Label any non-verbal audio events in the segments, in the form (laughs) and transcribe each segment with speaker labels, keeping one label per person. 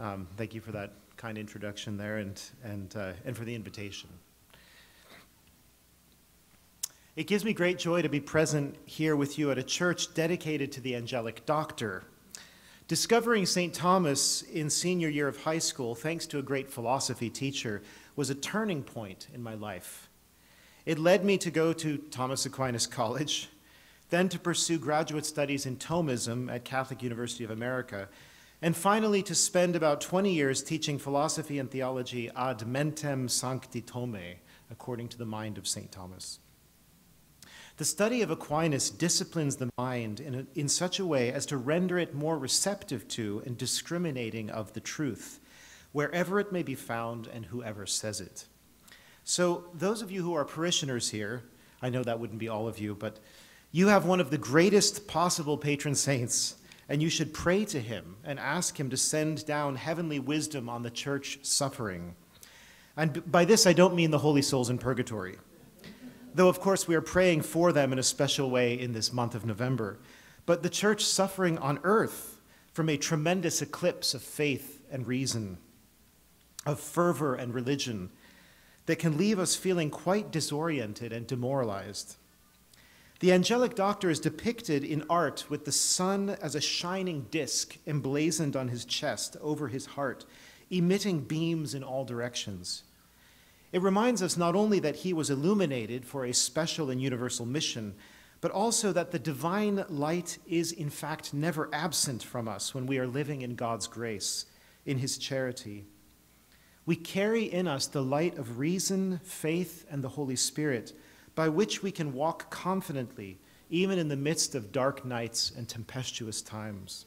Speaker 1: Um, thank you for that kind introduction there and, and, uh, and for the invitation. It gives me great joy to be present here with you at a church dedicated to the angelic doctor. Discovering St. Thomas in senior year of high school, thanks to a great philosophy teacher, was a turning point in my life. It led me to go to Thomas Aquinas College, then to pursue graduate studies in Thomism at Catholic University of America, and finally to spend about 20 years teaching philosophy and theology ad mentem sancti Thomae, according to the mind of St. Thomas. The study of Aquinas disciplines the mind in, a, in such a way as to render it more receptive to and discriminating of the truth, wherever it may be found and whoever says it. So, those of you who are parishioners here, I know that wouldn't be all of you, but you have one of the greatest possible patron saints, and you should pray to him and ask him to send down heavenly wisdom on the church suffering. And by this, I don't mean the holy souls in purgatory though of course we are praying for them in a special way in this month of November. But the church suffering on earth from a tremendous eclipse of faith and reason, of fervor and religion, that can leave us feeling quite disoriented and demoralized. The angelic doctor is depicted in art with the sun as a shining disk emblazoned on his chest over his heart, emitting beams in all directions. It reminds us not only that he was illuminated for a special and universal mission, but also that the divine light is, in fact, never absent from us when we are living in God's grace, in his charity. We carry in us the light of reason, faith, and the Holy Spirit, by which we can walk confidently, even in the midst of dark nights and tempestuous times.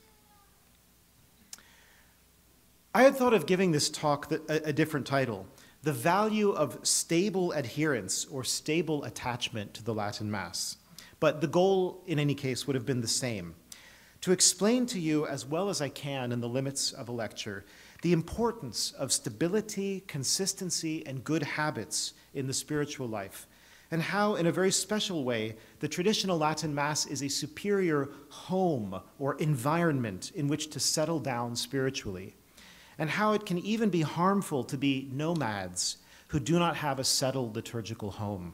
Speaker 1: I had thought of giving this talk a, different title the value of stable adherence or stable attachment to the Latin Mass. But the goal, in any case, would have been the same to explain to you, as well as I can in the limits of a lecture, the importance of stability, consistency, and good habits in the spiritual life, and how, in a very special way, the traditional Latin Mass is a superior home or environment in which to settle down spiritually and how it can even be harmful to be nomads who do not have a settled liturgical home.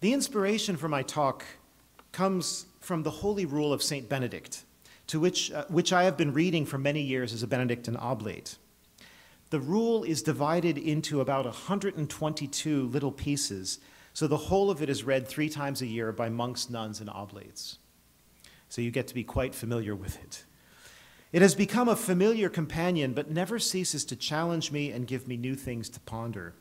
Speaker 1: The inspiration for my talk comes from the holy rule of St. Benedict, to which, uh, which I have been reading for many years as a Benedictine oblate. The rule is divided into about 122 little pieces, so the whole of it is read three times a year by monks, nuns, and oblates. So you get to be quite familiar with it. It has become a familiar companion, but never ceases to challenge me and give me new things to ponder.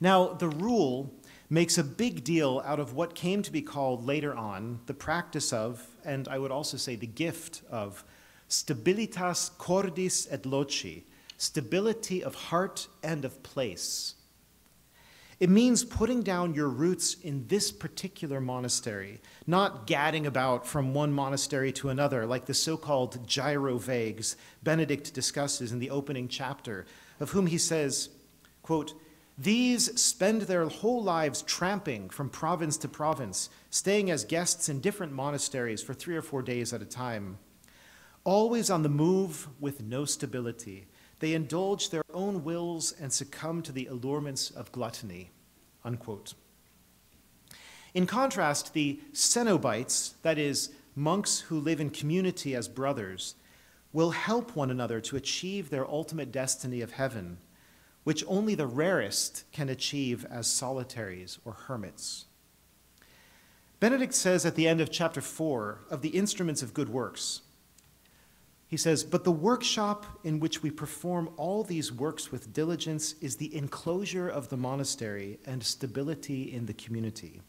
Speaker 1: Now, the rule makes a big deal out of what came to be called later on the practice of, and I would also say the gift of, stabilitas cordis et loci, stability of heart and of place. It means putting down your roots in this particular monastery, not gadding about from one monastery to another like the so called gyrovagues Benedict discusses in the opening chapter, of whom he says, quote, These spend their whole lives tramping from province to province, staying as guests in different monasteries for three or four days at a time. Always on the move with no stability, they indulge their own wills and succumb to the allurements of gluttony. Unquote. In contrast, the Cenobites, that is, monks who live in community as brothers, will help one another to achieve their ultimate destiny of heaven, which only the rarest can achieve as solitaries or hermits. Benedict says at the end of chapter 4 of the instruments of good works he says, But the workshop in which we perform all these works with diligence is the enclosure of the monastery and stability in the community.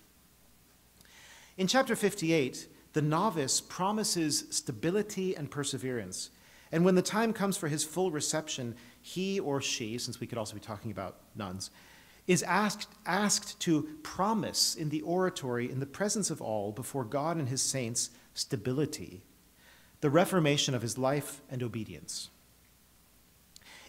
Speaker 1: In chapter 58, the novice promises stability and perseverance. And when the time comes for his full reception, he or she, since we could also be talking about nuns, is asked, asked to promise in the oratory, in the presence of all, before God and his saints, stability the reformation of his life and obedience.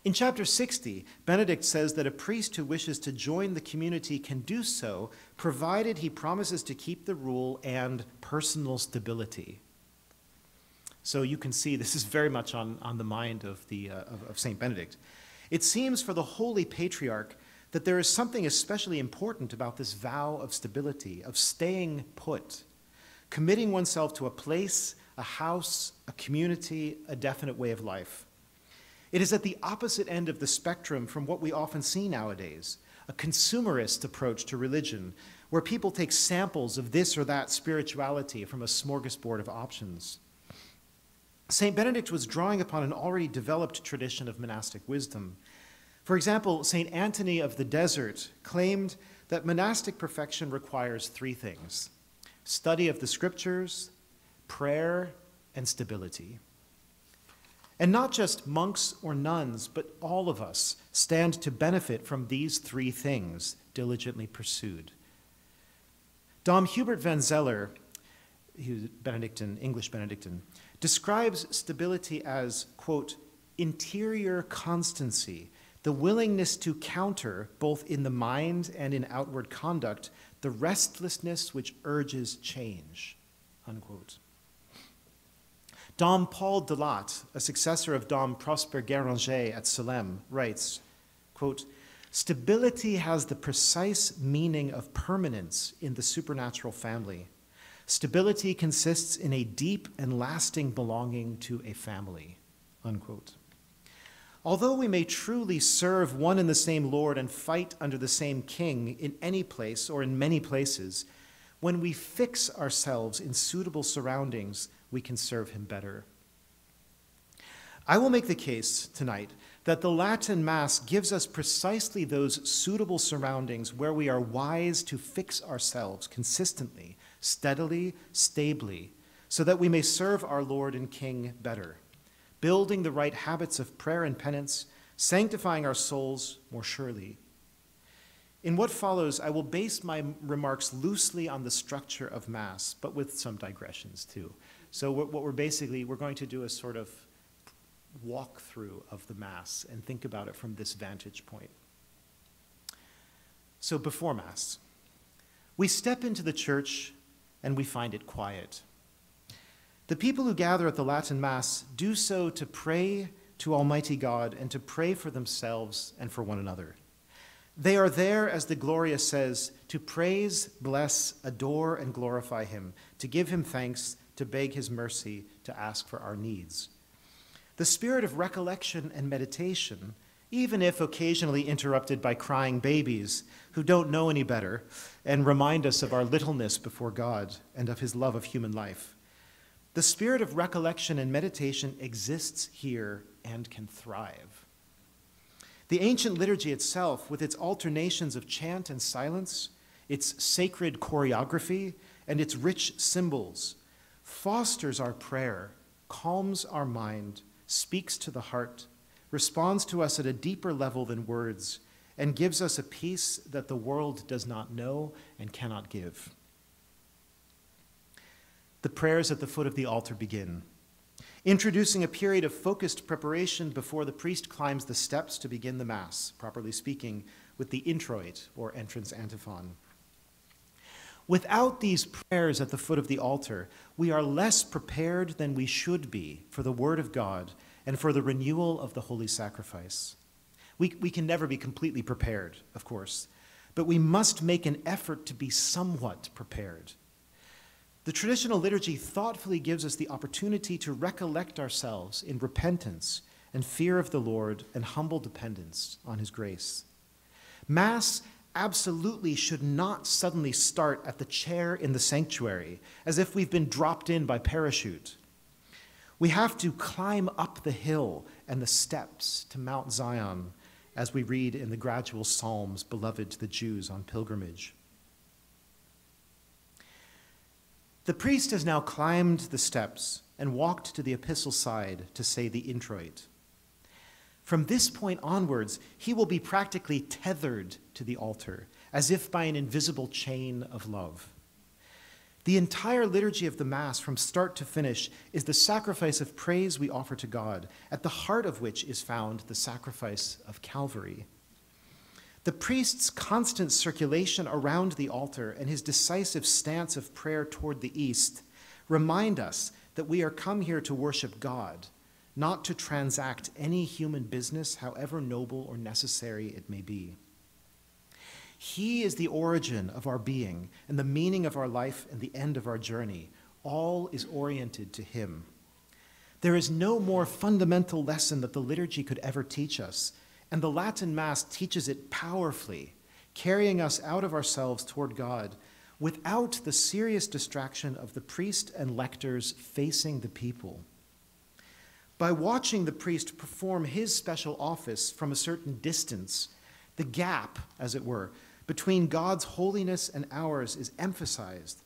Speaker 1: In chapter 60, Benedict says that a priest who wishes to join the community can do so, provided he promises to keep the rule and personal stability. So you can see this is very much on, on the mind of, the, uh, of, of St. Benedict. It seems for the Holy Patriarch that there is something especially important about this vow of stability, of staying put, committing oneself to a place, a house, a community, a definite way of life. It is at the opposite end of the spectrum from what we often see nowadays a consumerist approach to religion, where people take samples of this or that spirituality from a smorgasbord of options. St. Benedict was drawing upon an already developed tradition of monastic wisdom. For example, St. Anthony of the Desert claimed that monastic perfection requires three things study of the scriptures, prayer, and stability. And not just monks or nuns, but all of us stand to benefit from these three things diligently pursued. Dom Hubert van Zeller, was Benedictine, English Benedictine, describes stability as, quote, interior constancy, the willingness to counter, both in the mind and in outward conduct, the restlessness which urges change, unquote. Dom Paul Delatte, a successor of Dom Prosper Guéranger at Solesmes, writes, quote, Stability has the precise meaning of permanence in the supernatural family. Stability consists in a deep and lasting belonging to a family. Unquote. Although we may truly serve one and the same Lord and fight under the same king in any place or in many places, when we fix ourselves in suitable surroundings, we can serve him better. I will make the case tonight that the Latin Mass gives us precisely those suitable surroundings where we are wise to fix ourselves consistently steadily, stably, so that we may serve our Lord and King better, building the right habits of prayer and penance, sanctifying our souls more surely. In what follows, I will base my remarks loosely on the structure of Mass, but with some digressions too. So, what we're basically, we're going to do a sort of walkthrough of the Mass and think about it from this vantage point. So, before Mass, we step into the church and we find it quiet. The people who gather at the Latin Mass do so to pray to Almighty God and to pray for themselves and for one another. They are there, as the Gloria says, to praise, bless, adore, and glorify Him, to give Him thanks, to beg His mercy, to ask for our needs. The spirit of recollection and meditation even if occasionally interrupted by crying babies who don't know any better and remind us of our littleness before God and of his love of human life. The spirit of recollection and meditation exists here and can thrive. The ancient liturgy itself, with its alternations of chant and silence, its sacred choreography, and its rich symbols, fosters our prayer, calms our mind, speaks to the heart, responds to us at a deeper level than words and gives us a peace that the world does not know and cannot give. The prayers at the foot of the altar begin, introducing a period of focused preparation before the priest climbs the steps to begin the Mass, properly speaking, with the introit or entrance antiphon. Without these prayers at the foot of the altar, we are less prepared than we should be for the Word of God and for the renewal of the holy sacrifice. We, we can never be completely prepared, of course, but we must make an effort to be somewhat prepared. The traditional liturgy thoughtfully gives us the opportunity to recollect ourselves in repentance and fear of the Lord and humble dependence on His grace. Mass absolutely should not suddenly start at the chair in the sanctuary as if we've been dropped in by parachute. We have to climb up the hill and the steps to Mount Zion, as we read in the gradual Psalms beloved to the Jews on pilgrimage. The priest has now climbed the steps and walked to the epistle side to say the introit. From this point onwards, he will be practically tethered to the altar, as if by an invisible chain of love. The entire liturgy of the Mass, from start to finish, is the sacrifice of praise we offer to God, at the heart of which is found the sacrifice of Calvary. The priest's constant circulation around the altar and his decisive stance of prayer toward the east remind us that we are come here to worship God, not to transact any human business, however noble or necessary it may be. He is the origin of our being and the meaning of our life and the end of our journey. All is oriented to Him. There is no more fundamental lesson that the liturgy could ever teach us, and the Latin Mass teaches it powerfully, carrying us out of ourselves toward God without the serious distraction of the priest and lectors facing the people. By watching the priest perform his special office from a certain distance, the gap, as it were, between God's holiness and ours is emphasized,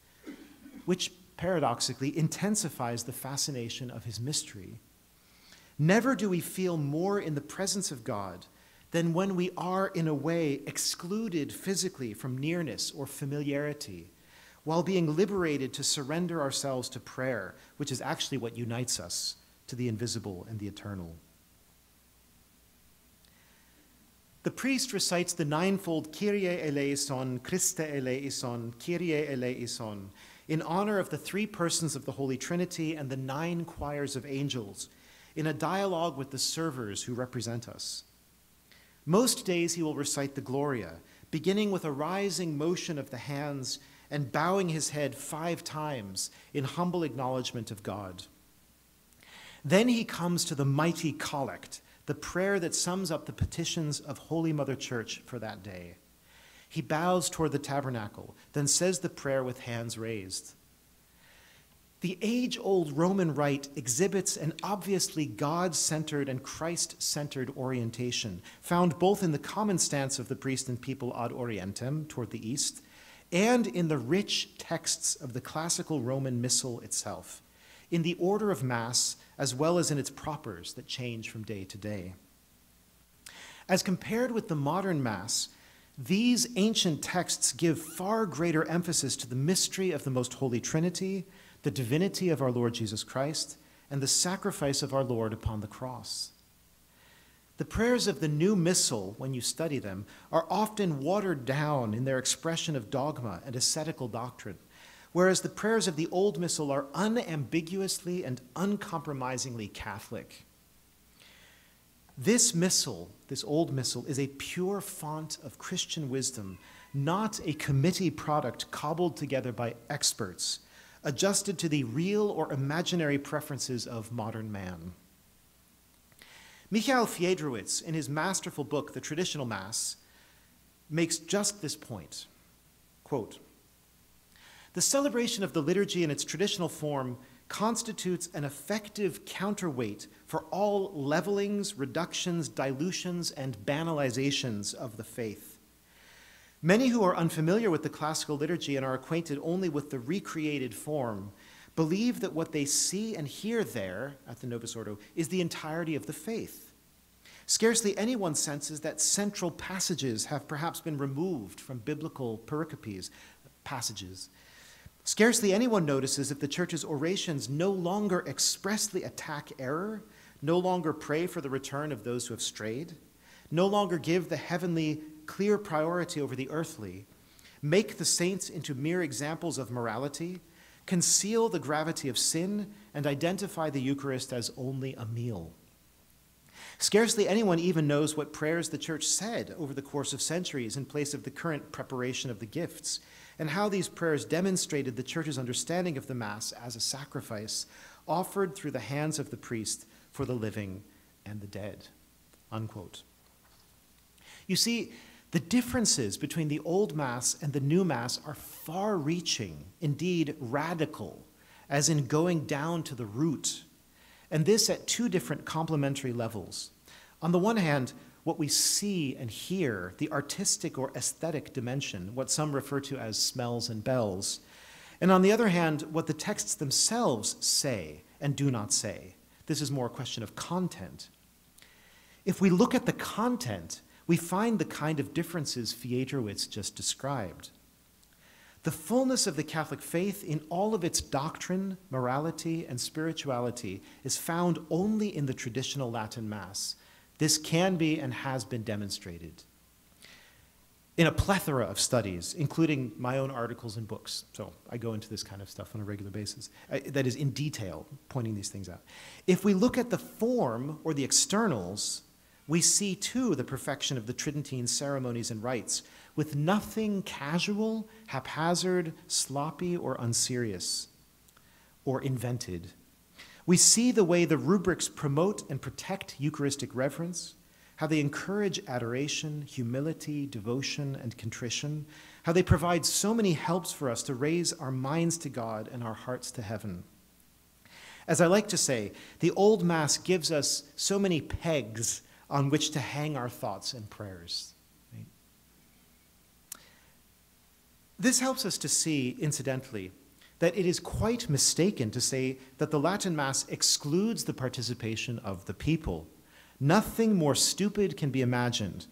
Speaker 1: which paradoxically intensifies the fascination of his mystery. Never do we feel more in the presence of God than when we are, in a way, excluded physically from nearness or familiarity, while being liberated to surrender ourselves to prayer, which is actually what unites us to the invisible and the eternal. The priest recites the ninefold Kyrie eleison, Christe eleison, Kyrie eleison, in honor of the three persons of the Holy Trinity and the nine choirs of angels, in a dialogue with the servers who represent us. Most days he will recite the Gloria, beginning with a rising motion of the hands and bowing his head five times in humble acknowledgement of God. Then he comes to the mighty collect, the prayer that sums up the petitions of Holy Mother Church for that day. He bows toward the tabernacle, then says the prayer with hands raised. The age old Roman rite exhibits an obviously God centered and Christ centered orientation, found both in the common stance of the priest and people ad orientem, toward the east, and in the rich texts of the classical Roman Missal itself, in the order of Mass, as well as in its propers that change from day to day. As compared with the modern Mass, these ancient texts give far greater emphasis to the mystery of the Most Holy Trinity, the divinity of our Lord Jesus Christ, and the sacrifice of our Lord upon the cross. The prayers of the new Missal, when you study them, are often watered down in their expression of dogma and ascetical doctrine, whereas the prayers of the Old Missal are unambiguously and uncompromisingly Catholic. This missal, this old missal, is a pure font of Christian wisdom, not a committee product cobbled together by experts, adjusted to the real or imaginary preferences of modern man. Michael Fiedrowicz, in his masterful book, The Traditional Mass, makes just this point. Quote, the celebration of the liturgy in its traditional form constitutes an effective counterweight for all levelings, reductions, dilutions, and banalizations of the faith. Many who are unfamiliar with the classical liturgy and are acquainted only with the recreated form believe that what they see and hear there at the Novus Ordo is the entirety of the faith. Scarcely anyone senses that central passages have perhaps been removed from biblical pericopes, passages. Scarcely anyone notices if the church's orations no longer expressly attack error, no longer pray for the return of those who have strayed, no longer give the heavenly clear priority over the earthly, make the saints into mere examples of morality, conceal the gravity of sin, and identify the Eucharist as only a meal. Scarcely anyone even knows what prayers the church said over the course of centuries in place of the current preparation of the gifts, and how these prayers demonstrated the church's understanding of the Mass as a sacrifice offered through the hands of the priest for the living and the dead. Unquote. You see, the differences between the Old Mass and the New Mass are far reaching, indeed radical, as in going down to the root, and this at two different complementary levels. On the one hand, what we see and hear, the artistic or aesthetic dimension, what some refer to as smells and bells. And on the other hand, what the texts themselves say and do not say. This is more a question of content. If we look at the content, we find the kind of differences Fiedrowicz just described. The fullness of the Catholic faith in all of its doctrine, morality, and spirituality is found only in the traditional Latin Mass, this can be and has been demonstrated. in a plethora of studies, including my own articles and books. So I go into this kind of stuff on a regular basis, uh, that is in detail, pointing these things out. If we look at the form or the externals, we see too the perfection of the Tridentine ceremonies and rites, with nothing casual, haphazard, sloppy, or unserious, or invented. We see the way the rubrics promote and protect Eucharistic reverence, how they encourage adoration, humility, devotion, and contrition, how they provide so many helps for us to raise our minds to God and our hearts to heaven. As I like to say, the Old Mass gives us so many pegs on which to hang our thoughts and prayers. This helps us to see, incidentally, that it is quite mistaken to say that the Latin Mass excludes the participation of the people Nothing more stupid can be imagined.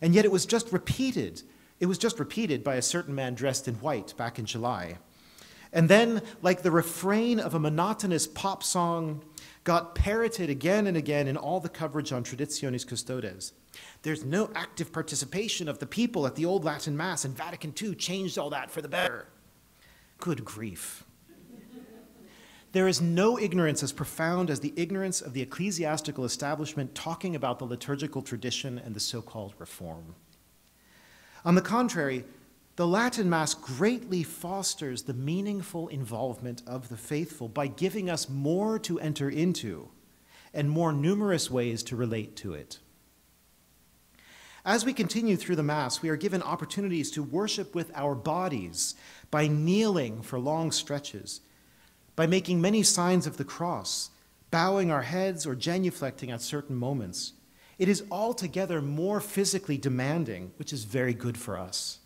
Speaker 1: And yet it was just repeated. It was just repeated by a certain man dressed in white back in July. And then, like the refrain of a monotonous pop song, got parroted again and again in all the coverage on Traditionis Custodes. There's no active participation of the people at the old Latin Mass, and Vatican II changed all that for the better. Good grief. There is no ignorance as profound as the ignorance of the ecclesiastical establishment talking about the liturgical tradition and the so called reform. On the contrary, the Latin Mass greatly fosters the meaningful involvement of the faithful by giving us more to enter into and more numerous ways to relate to it. As we continue through the Mass, we are given opportunities to worship with our bodies by kneeling for long stretches by making many signs of the cross, bowing our heads or genuflecting at certain moments. It is altogether more physically demanding, which is very good for us.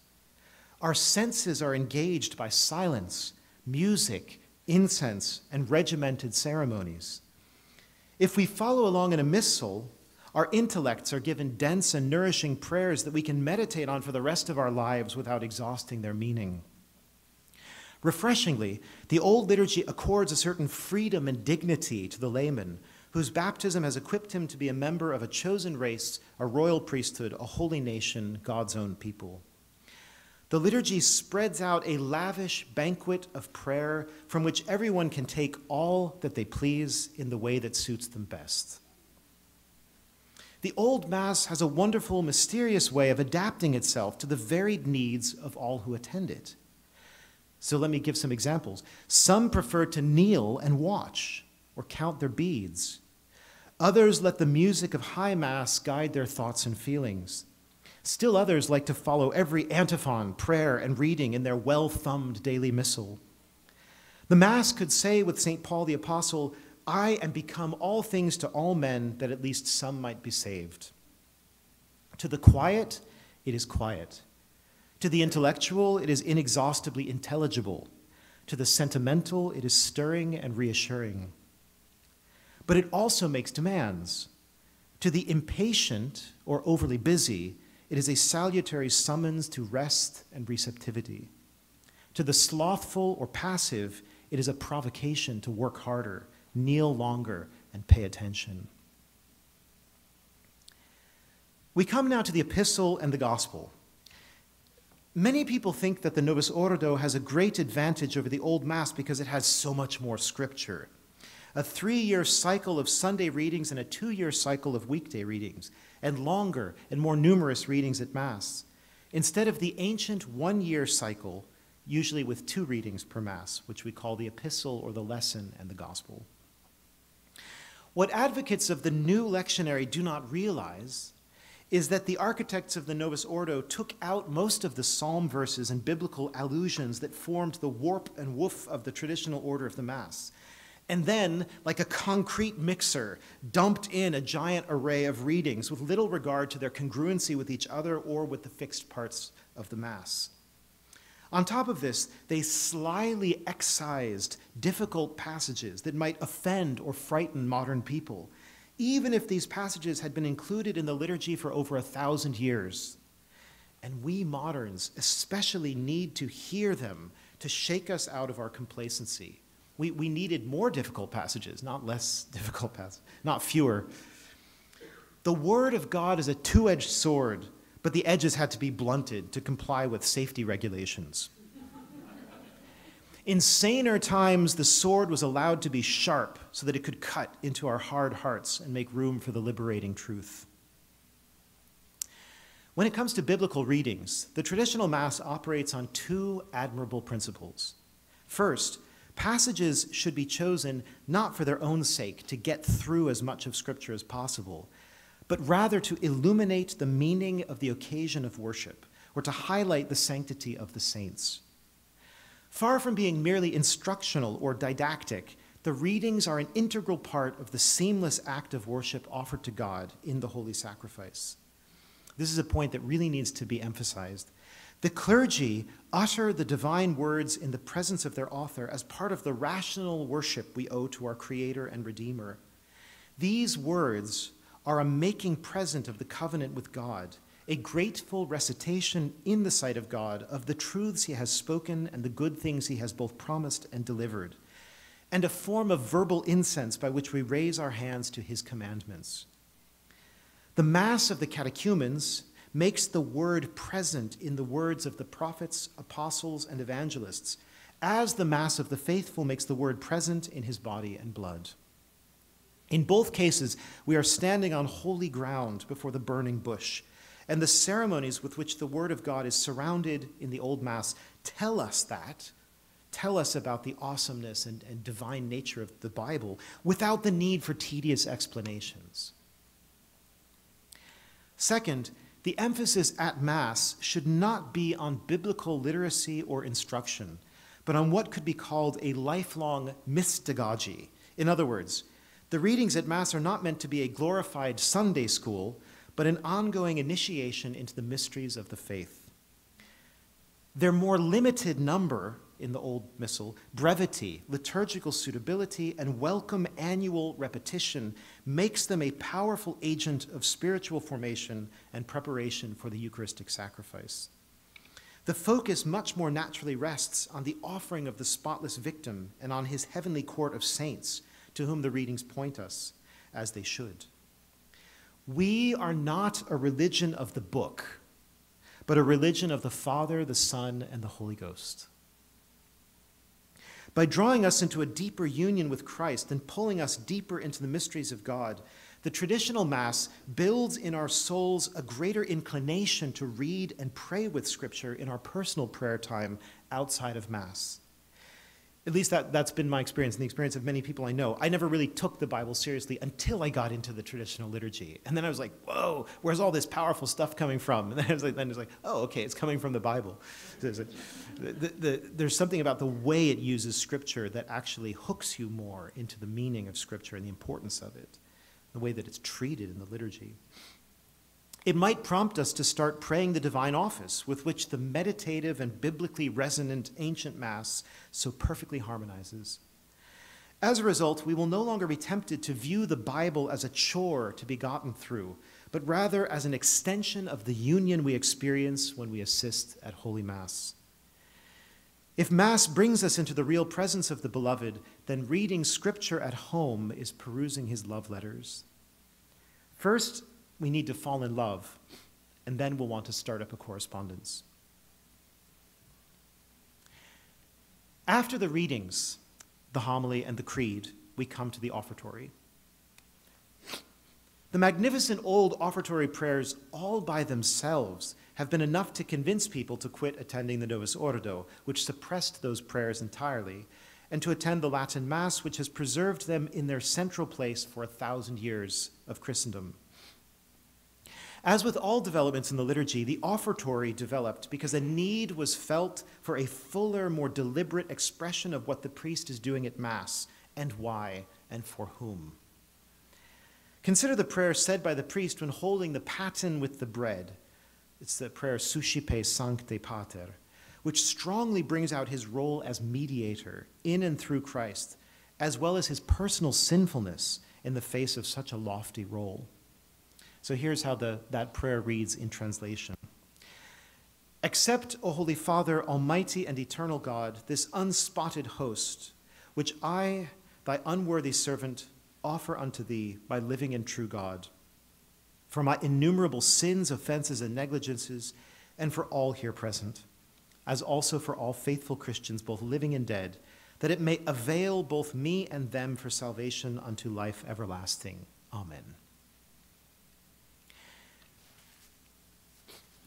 Speaker 1: Our senses are engaged by silence, music, incense, and regimented ceremonies. If we follow along in a missal, our intellects are given dense and nourishing prayers that we can meditate on for the rest of our lives without exhausting their meaning. Refreshingly, the old liturgy accords a certain freedom and dignity to the layman, whose baptism has equipped him to be a member of a chosen race, a royal priesthood, a holy nation, God's own people. The liturgy spreads out a lavish banquet of prayer from which everyone can take all that they please in the way that suits them best. The Old Mass has a wonderful, mysterious way of adapting itself to the varied needs of all who attend it. So let me give some examples. Some prefer to kneel and watch or count their beads. Others let the music of high mass guide their thoughts and feelings. Still others like to follow every antiphon, prayer, and reading in their well thumbed daily missal. The Mass could say with St. Paul the Apostle, I am become all things to all men, that at least some might be saved. To the quiet, it is quiet. To the intellectual, it is inexhaustibly intelligible. To the sentimental, it is stirring and reassuring. But it also makes demands. To the impatient or overly busy, it is a salutary summons to rest and receptivity. To the slothful or passive, it is a provocation to work harder, kneel longer, and pay attention. We come now to the epistle and the gospel. Many people think that the Novus Ordo has a great advantage over the Old Mass because it has so much more scripture. A three year cycle of Sunday readings and a two year cycle of weekday readings, and longer and more numerous readings at Mass, instead of the ancient one year cycle, usually with two readings per Mass, which we call the epistle or the lesson and the gospel. What advocates of the new lectionary do not realize is that the architects of the Novus Ordo took out most of the psalm verses and biblical allusions that formed the warp and woof of the traditional order of the Mass. And then, like a concrete mixer, dumped in a giant array of readings with little regard to their congruency with each other or with the fixed parts of the Mass. On top of this, they slyly excised difficult passages that might offend or frighten modern people even if these passages had been included in the liturgy for over a thousand years. And we moderns especially need to hear them to shake us out of our complacency. We, we needed more difficult passages, not less (laughs) difficult passages, not fewer. The Word of God is a two edged sword, but the edges had to be blunted to comply with safety regulations. In saner times, the sword was allowed to be sharp so that it could cut into our hard hearts and make room for the liberating truth. When it comes to biblical readings, the traditional Mass operates on two admirable principles. First, passages should be chosen not for their own sake to get through as much of Scripture as possible, but rather to illuminate the meaning of the occasion of worship or to highlight the sanctity of the saints. Far from being merely instructional or didactic, the readings are an integral part of the seamless act of worship offered to God in the holy sacrifice. This is a point that really needs to be emphasized. The clergy utter the divine words in the presence of their author as part of the rational worship we owe to our Creator and Redeemer. These words are a making present of the covenant with God, a grateful recitation in the sight of God of the truths He has spoken and the good things He has both promised and delivered, and a form of verbal incense by which we raise our hands to His commandments. The Mass of the catechumens makes the word present in the words of the prophets, apostles, and evangelists, as the Mass of the faithful makes the word present in his body and blood. In both cases, we are standing on holy ground before the burning bush, and the ceremonies with which the Word of God is surrounded in the Old Mass tell us that, tell us about the awesomeness and, and divine nature of the Bible without the need for tedious explanations. Second, the emphasis at Mass should not be on biblical literacy or instruction, but on what could be called a lifelong mystagogy. In other words, the readings at Mass are not meant to be a glorified Sunday school, but an ongoing initiation into the mysteries of the faith. Their more limited number in the Old Missal, brevity, liturgical suitability, and welcome annual repetition makes them a powerful agent of spiritual formation and preparation for the Eucharistic sacrifice. The focus much more naturally rests on the offering of the spotless victim and on his heavenly court of saints, to whom the readings point us, as they should. We are not a religion of the book, but a religion of the Father, the Son, and the Holy Ghost by drawing us into a deeper union with Christ and pulling us deeper into the mysteries of God, the traditional Mass builds in our souls a greater inclination to read and pray with Scripture in our personal prayer time outside of Mass at least that, that's been my experience and the experience of many people I know. I never really took the Bible seriously until I got into the traditional liturgy. And then I was like, whoa, where's all this powerful stuff coming from? (laughs) And then I was like, then it was like oh, okay, it's coming from the Bible. The, the, there's something about the way it uses Scripture that actually hooks you more into the meaning of Scripture and the importance of it, the way that it's treated in the liturgy. It might prompt us to start praying the divine office with which the meditative and biblically resonant ancient Mass so perfectly harmonizes. As a result, we will no longer be tempted to view the Bible as a chore to be gotten through, but rather as an extension of the union we experience when we assist at Holy Mass. If Mass brings us into the real presence of the Beloved, then reading Scripture at home is perusing his love letters. First, we need to fall in love, and then we'll want to start up a correspondence. After the readings, the homily, and the creed, we come to the offertory. The magnificent old offertory prayers, all by themselves, have been enough to convince people to quit attending the Novus Ordo, which suppressed those prayers entirely, and to attend the Latin Mass, which has preserved them in their central place for a thousand years of Christendom. As with all developments in the liturgy, the offertory developed because a need was felt for a fuller, more deliberate expression of what the priest is doing at Mass and why and for whom. Consider the prayer said by the priest when holding the paten with the bread. It's the prayer Suscipe Sancte Pater, which strongly brings out his role as mediator in and through Christ, as well as his personal sinfulness in the face of such a lofty role. So here's how the, that prayer reads in translation Accept, O Holy Father, Almighty and eternal God, this unspotted host, which I, thy unworthy servant, offer unto thee by living and true God. for my innumerable sins, offenses, and negligences, and for all here present, as also for all faithful Christians, both living and dead, that it may avail both me and them for salvation unto life everlasting. Amen.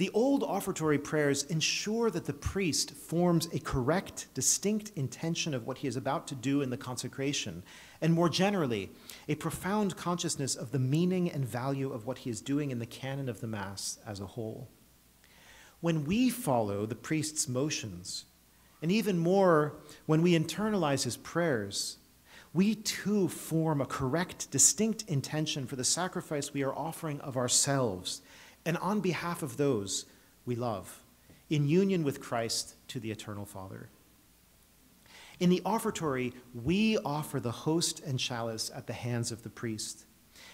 Speaker 1: The old offertory prayers ensure that the priest forms a correct, distinct intention of what he is about to do in the consecration, and more generally, a profound consciousness of the meaning and value of what he is doing in the canon of the Mass as a whole. When we follow the priest's motions, and even more when we internalize his prayers, we too form a correct, distinct intention for the sacrifice we are offering of ourselves and on behalf of those we love, in union with Christ to the eternal Father. In the offertory, we offer the host and chalice at the hands of the priest.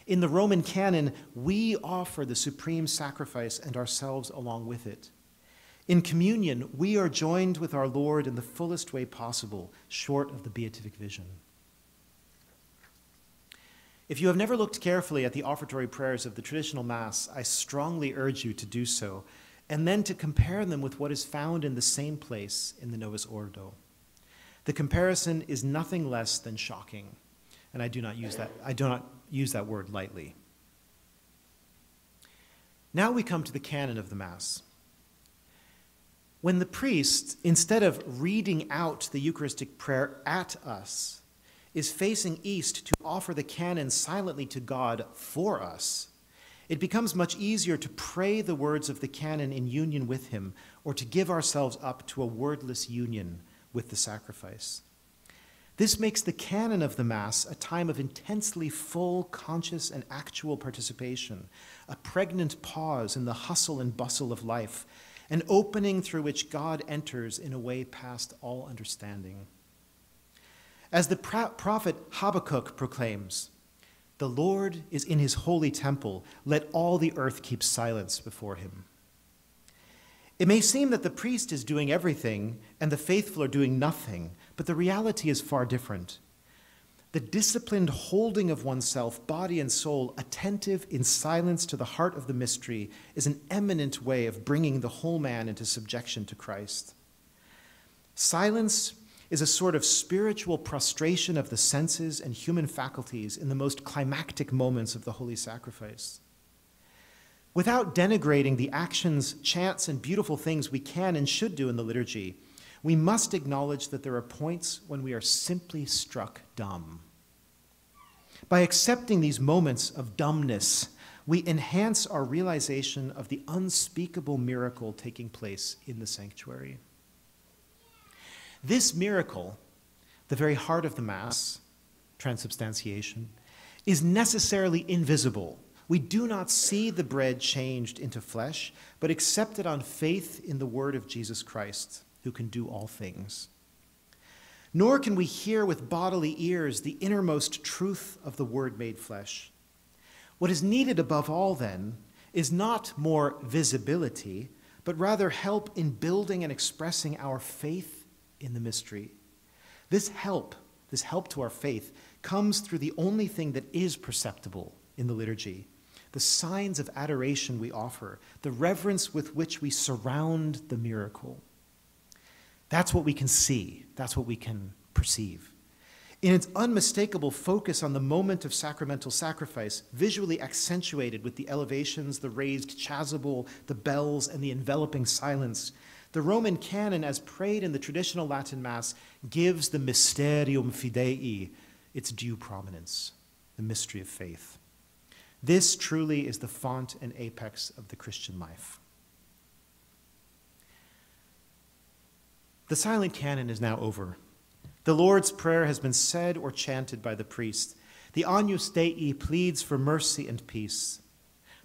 Speaker 1: In the Roman canon, we offer the supreme sacrifice and ourselves along with it. In communion, we are joined with our Lord in the fullest way possible, short of the beatific vision. If you have never looked carefully at the offertory prayers of the traditional Mass, I strongly urge you to do so, and then to compare them with what is found in the same place in the Novus Ordo. The comparison is nothing less than shocking, and I do not use that, I do not use that word lightly. Now we come to the canon of the Mass. When the priest, instead of reading out the Eucharistic prayer at us, is facing east to offer the canon silently to God for us, it becomes much easier to pray the words of the canon in union with Him or to give ourselves up to a wordless union with the sacrifice. This makes the canon of the Mass a time of intensely full, conscious, and actual participation, a pregnant pause in the hustle and bustle of life, an opening through which God enters in a way past all understanding. As the prophet Habakkuk proclaims, The Lord is in his holy temple. Let all the earth keep silence before him. It may seem that the priest is doing everything and the faithful are doing nothing, but the reality is far different. The disciplined holding of oneself, body and soul, attentive in silence to the heart of the mystery, is an eminent way of bringing the whole man into subjection to Christ. Silence is a sort of spiritual prostration of the senses and human faculties in the most climactic moments of the holy sacrifice. Without denigrating the actions, chants, and beautiful things we can and should do in the liturgy, we must acknowledge that there are points when we are simply struck dumb. By accepting these moments of dumbness, we enhance our realization of the unspeakable miracle taking place in the sanctuary. This miracle, the very heart of the Mass, transubstantiation, is necessarily invisible. We do not see the bread changed into flesh, but accept it on faith in the word of Jesus Christ, who can do all things. Nor can we hear with bodily ears the innermost truth of the word made flesh. What is needed above all, then, is not more visibility, but rather help in building and expressing our faith in the mystery. This help, this help to our faith, comes through the only thing that is perceptible in the liturgy the signs of adoration we offer, the reverence with which we surround the miracle. That's what we can see, that's what we can perceive. In its unmistakable focus on the moment of sacramental sacrifice, visually accentuated with the elevations, the raised chasuble, the bells, and the enveloping silence, the Roman canon, as prayed in the traditional Latin Mass, gives the mysterium fidei its due prominence, the mystery of faith. This truly is the font and apex of the Christian life. The silent canon is now over. The Lord's Prayer has been said or chanted by the priest. The Agnus Dei pleads for mercy and peace.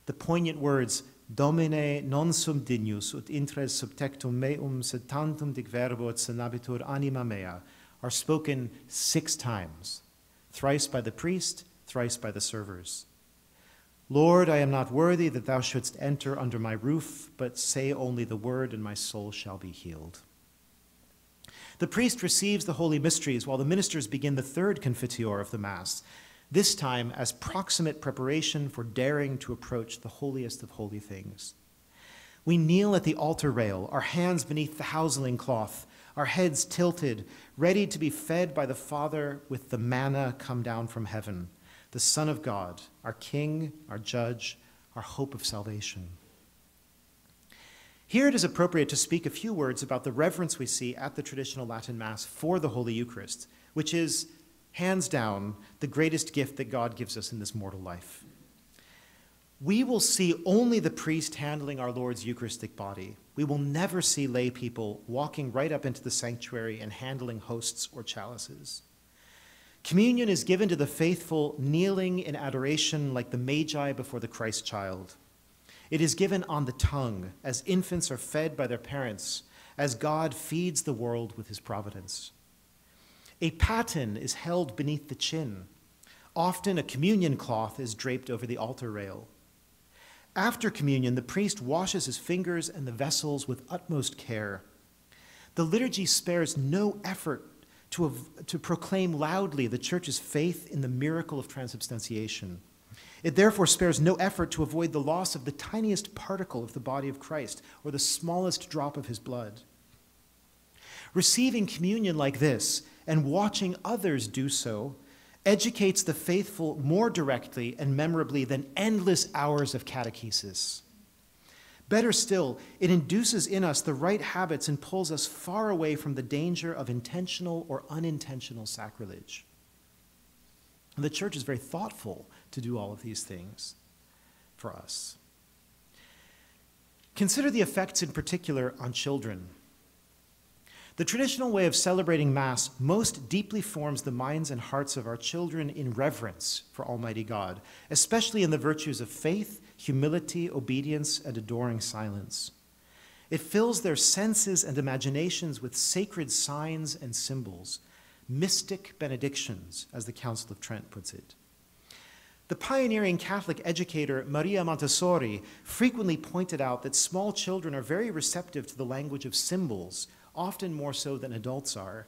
Speaker 1: The poignant words, Domine non sum dignus ut intres subtectum meum sed tantum dic verbo et sanabitur anima mea are spoken six times, thrice by the priest, thrice by the servers. Lord, I am not worthy that thou shouldst enter under my roof, but say only the word, and my soul shall be healed. The priest receives the holy mysteries while the ministers begin the third confiteor of the Mass. This time as proximate preparation for daring to approach the holiest of holy things. We kneel at the altar rail, our hands beneath the houseling cloth, our heads tilted, ready to be fed by the Father with the manna come down from heaven, the Son of God, our King, our Judge, our hope of salvation. Here it is appropriate to speak a few words about the reverence we see at the traditional Latin Mass for the Holy Eucharist, which is, hands down, the greatest gift that God gives us in this mortal life. We will see only the priest handling our Lord's Eucharistic body. We will never see lay people walking right up into the sanctuary and handling hosts or chalices. Communion is given to the faithful kneeling in adoration like the Magi before the Christ child. It is given on the tongue as infants are fed by their parents, as God feeds the world with his providence. A paten is held beneath the chin. Often a communion cloth is draped over the altar rail. After communion, the priest washes his fingers and the vessels with utmost care. The liturgy spares no effort to, to proclaim loudly the church's faith in the miracle of transubstantiation. It therefore spares no effort to avoid the loss of the tiniest particle of the body of Christ or the smallest drop of his blood. Receiving communion like this and watching others do so educates the faithful more directly and memorably than endless hours of catechesis. Better still, it induces in us the right habits and pulls us far away from the danger of intentional or unintentional sacrilege. The church is very thoughtful to do all of these things for us. Consider the effects in particular on children. The traditional way of celebrating Mass most deeply forms the minds and hearts of our children in reverence for Almighty God, especially in the virtues of faith, humility, obedience, and adoring silence. It fills their senses and imaginations with sacred signs and symbols, mystic benedictions, as the Council of Trent puts it. The pioneering Catholic educator Maria Montessori frequently pointed out that small children are very receptive to the language of symbols, often more so than adults are,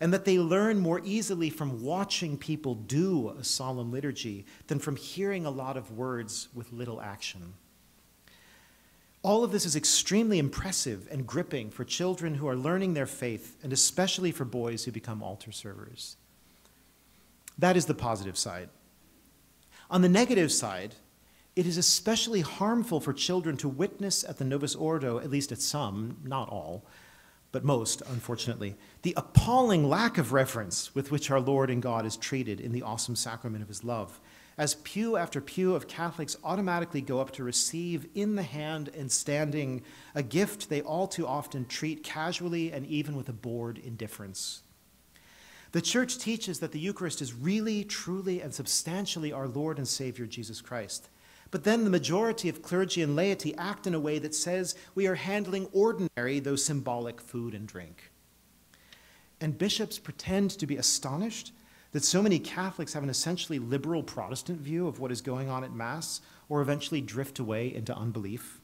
Speaker 1: and that they learn more easily from watching people do a solemn liturgy than from hearing a lot of words with little action. All of this is extremely impressive and gripping for children who are learning their faith, and especially for boys who become altar servers. That is the positive side. On the negative side, it is especially harmful for children to witness at the Novus Ordo, at least at some, not all, but most, unfortunately, the appalling lack of reverence with which our Lord and God is treated in the awesome sacrament of his love, as pew after pew of Catholics automatically go up to receive in the hand and standing a gift they all too often treat casually and even with a bored indifference. The church teaches that the Eucharist is really, truly, and substantially our Lord and Savior Jesus Christ. But then the majority of clergy and laity act in a way that says we are handling ordinary, though symbolic, food and drink. And bishops pretend to be astonished that so many Catholics have an essentially liberal Protestant view of what is going on at Mass, or eventually drift away into unbelief.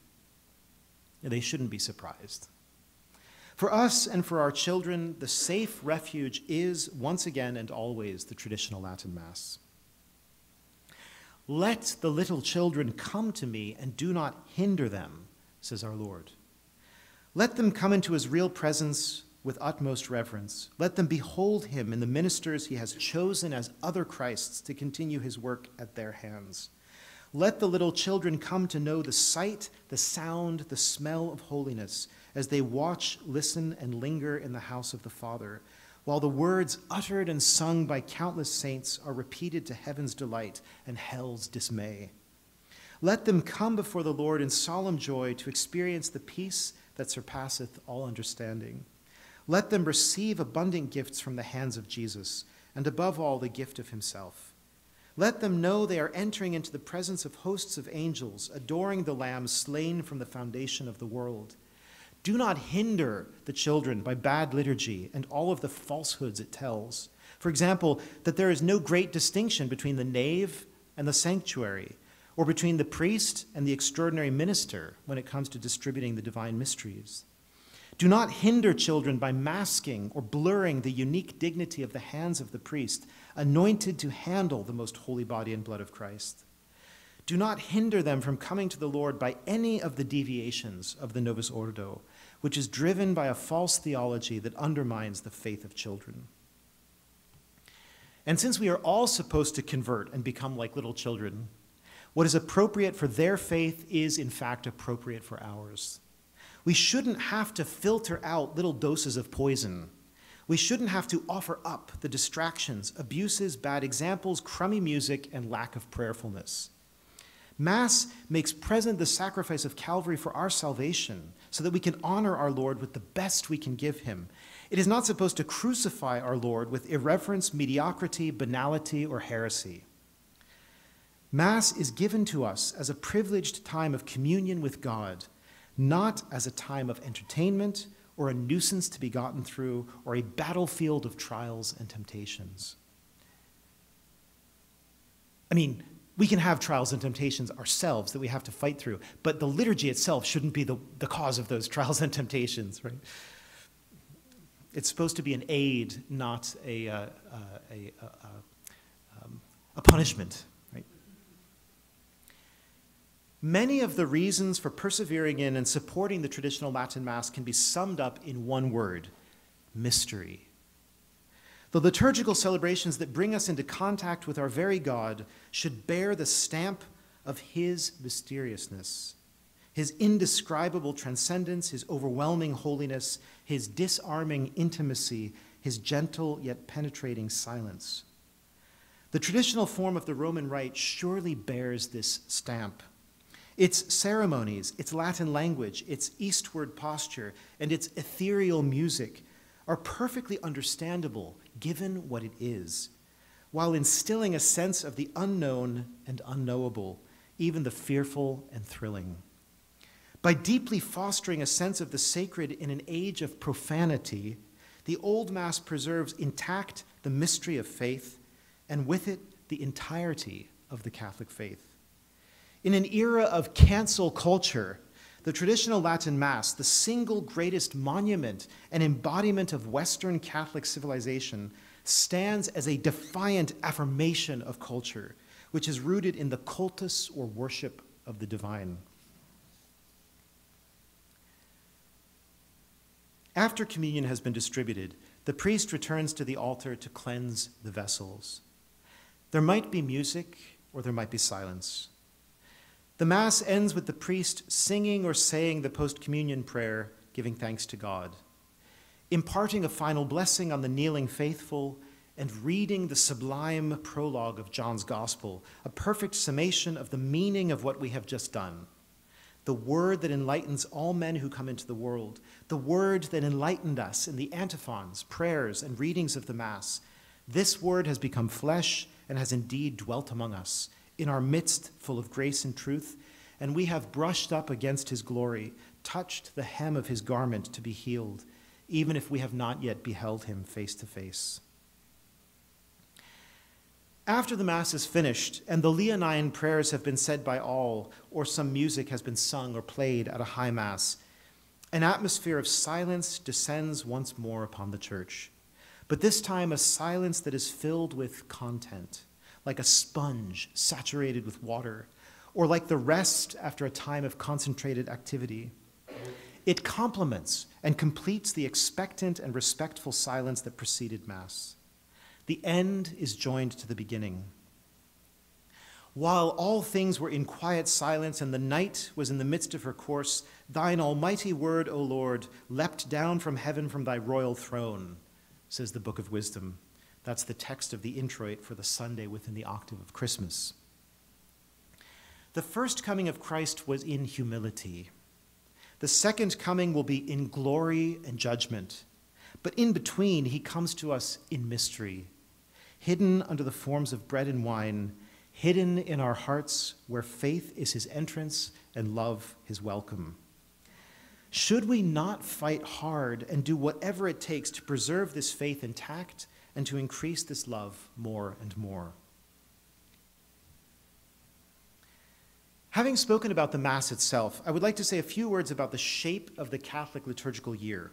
Speaker 1: They shouldn't be surprised. For us and for our children, the safe refuge is once again and always the traditional Latin Mass. Let the little children come to me and do not hinder them, says our Lord. Let them come into his real presence with utmost reverence. Let them behold him in the ministers he has chosen as other Christs to continue his work at their hands. Let the little children come to know the sight, the sound, the smell of holiness as they watch, listen, and linger in the house of the Father, while the words uttered and sung by countless saints are repeated to heaven's delight and hell's dismay. Let them come before the Lord in solemn joy to experience the peace that surpasseth all understanding. Let them receive abundant gifts from the hands of Jesus, and above all, the gift of himself. Let them know they are entering into the presence of hosts of angels, adoring the Lamb slain from the foundation of the world do not hinder the children by bad liturgy and all of the falsehoods it tells. For example, that there is no great distinction between the nave and the sanctuary, or between the priest and the extraordinary minister when it comes to distributing the divine mysteries. Do not hinder children by masking or blurring the unique dignity of the hands of the priest, anointed to handle the most holy body and blood of Christ. Do not hinder them from coming to the Lord by any of the deviations of the Novus Ordo, which is driven by a false theology that undermines the faith of children. And since we are all supposed to convert and become like little children, what is appropriate for their faith is, in fact, appropriate for ours. We shouldn't have to filter out little doses of poison. We shouldn't have to offer up the distractions, abuses, bad examples, crummy music, and lack of prayerfulness. Mass makes present the sacrifice of Calvary for our salvation so that we can honor our Lord with the best we can give him. It is not supposed to crucify our Lord with irreverence, mediocrity, banality, or heresy. Mass is given to us as a privileged time of communion with God, not as a time of entertainment or a nuisance to be gotten through or a battlefield of trials and temptations. I mean, we can have trials and temptations ourselves that we have to fight through, but the liturgy itself shouldn't be the, the cause of those (laughs) trials and temptations, right? It's supposed to be an aid, not a, uh, uh, a, a, um, a punishment, right? Many of the reasons for persevering in and supporting the traditional Latin Mass can be summed up in one word mystery. The liturgical celebrations that bring us into contact with our very God should bear the stamp of His mysteriousness, His indescribable transcendence, His overwhelming holiness, His disarming intimacy, His gentle yet penetrating silence. The traditional form of the Roman Rite surely bears this stamp. Its ceremonies, its Latin language, its eastward posture, and its ethereal music are perfectly understandable given what it is, while instilling a sense of the unknown and unknowable, even the fearful and thrilling. By deeply fostering a sense of the sacred in an age of profanity, the Old Mass preserves intact the mystery of faith, and with it, the entirety of the Catholic faith. In an era of cancel culture, the traditional Latin Mass, the single greatest monument and embodiment of Western Catholic civilization, stands as a defiant affirmation of culture, which is rooted in the cultus or worship of the divine. After communion has been distributed, the priest returns to the altar to cleanse the vessels. There might be music or there might be silence. The Mass ends with the priest singing or saying the post communion prayer, giving thanks to God, imparting a final blessing on the kneeling faithful, and reading the sublime prologue of John's Gospel, a perfect summation of the meaning of what we have just done. The word that enlightens all men who come into the world, the word that enlightened us in the antiphons, prayers, and readings of the Mass. This word has become flesh and has indeed dwelt among us in our midst, full of grace and truth, and we have brushed up against his glory, touched the hem of his garment to be healed, even if we have not yet beheld him face to face. After the Mass is finished and the Leonine prayers have been said by all, or some music has been sung or played at a high Mass, an atmosphere of silence descends once more upon the church, but this time a silence that is filled with content like a sponge saturated with water, or like the rest after a time of concentrated activity. It complements and completes the expectant and respectful silence that preceded Mass. The end is joined to the beginning. While all things were in quiet silence and the night was in the midst of her course, thine almighty word, O Lord, leapt down from heaven from thy royal throne, says the Book of Wisdom. That's the text of the introit for the Sunday within the octave of Christmas. The first coming of Christ was in humility. The second coming will be in glory and judgment. But in between, he comes to us in mystery, hidden under the forms of bread and wine, hidden in our hearts where faith is his entrance and love his welcome. Should we not fight hard and do whatever it takes to preserve this faith intact and to increase this love more and more. Having spoken about the Mass itself, I would like to say a few words about the shape of the Catholic liturgical year.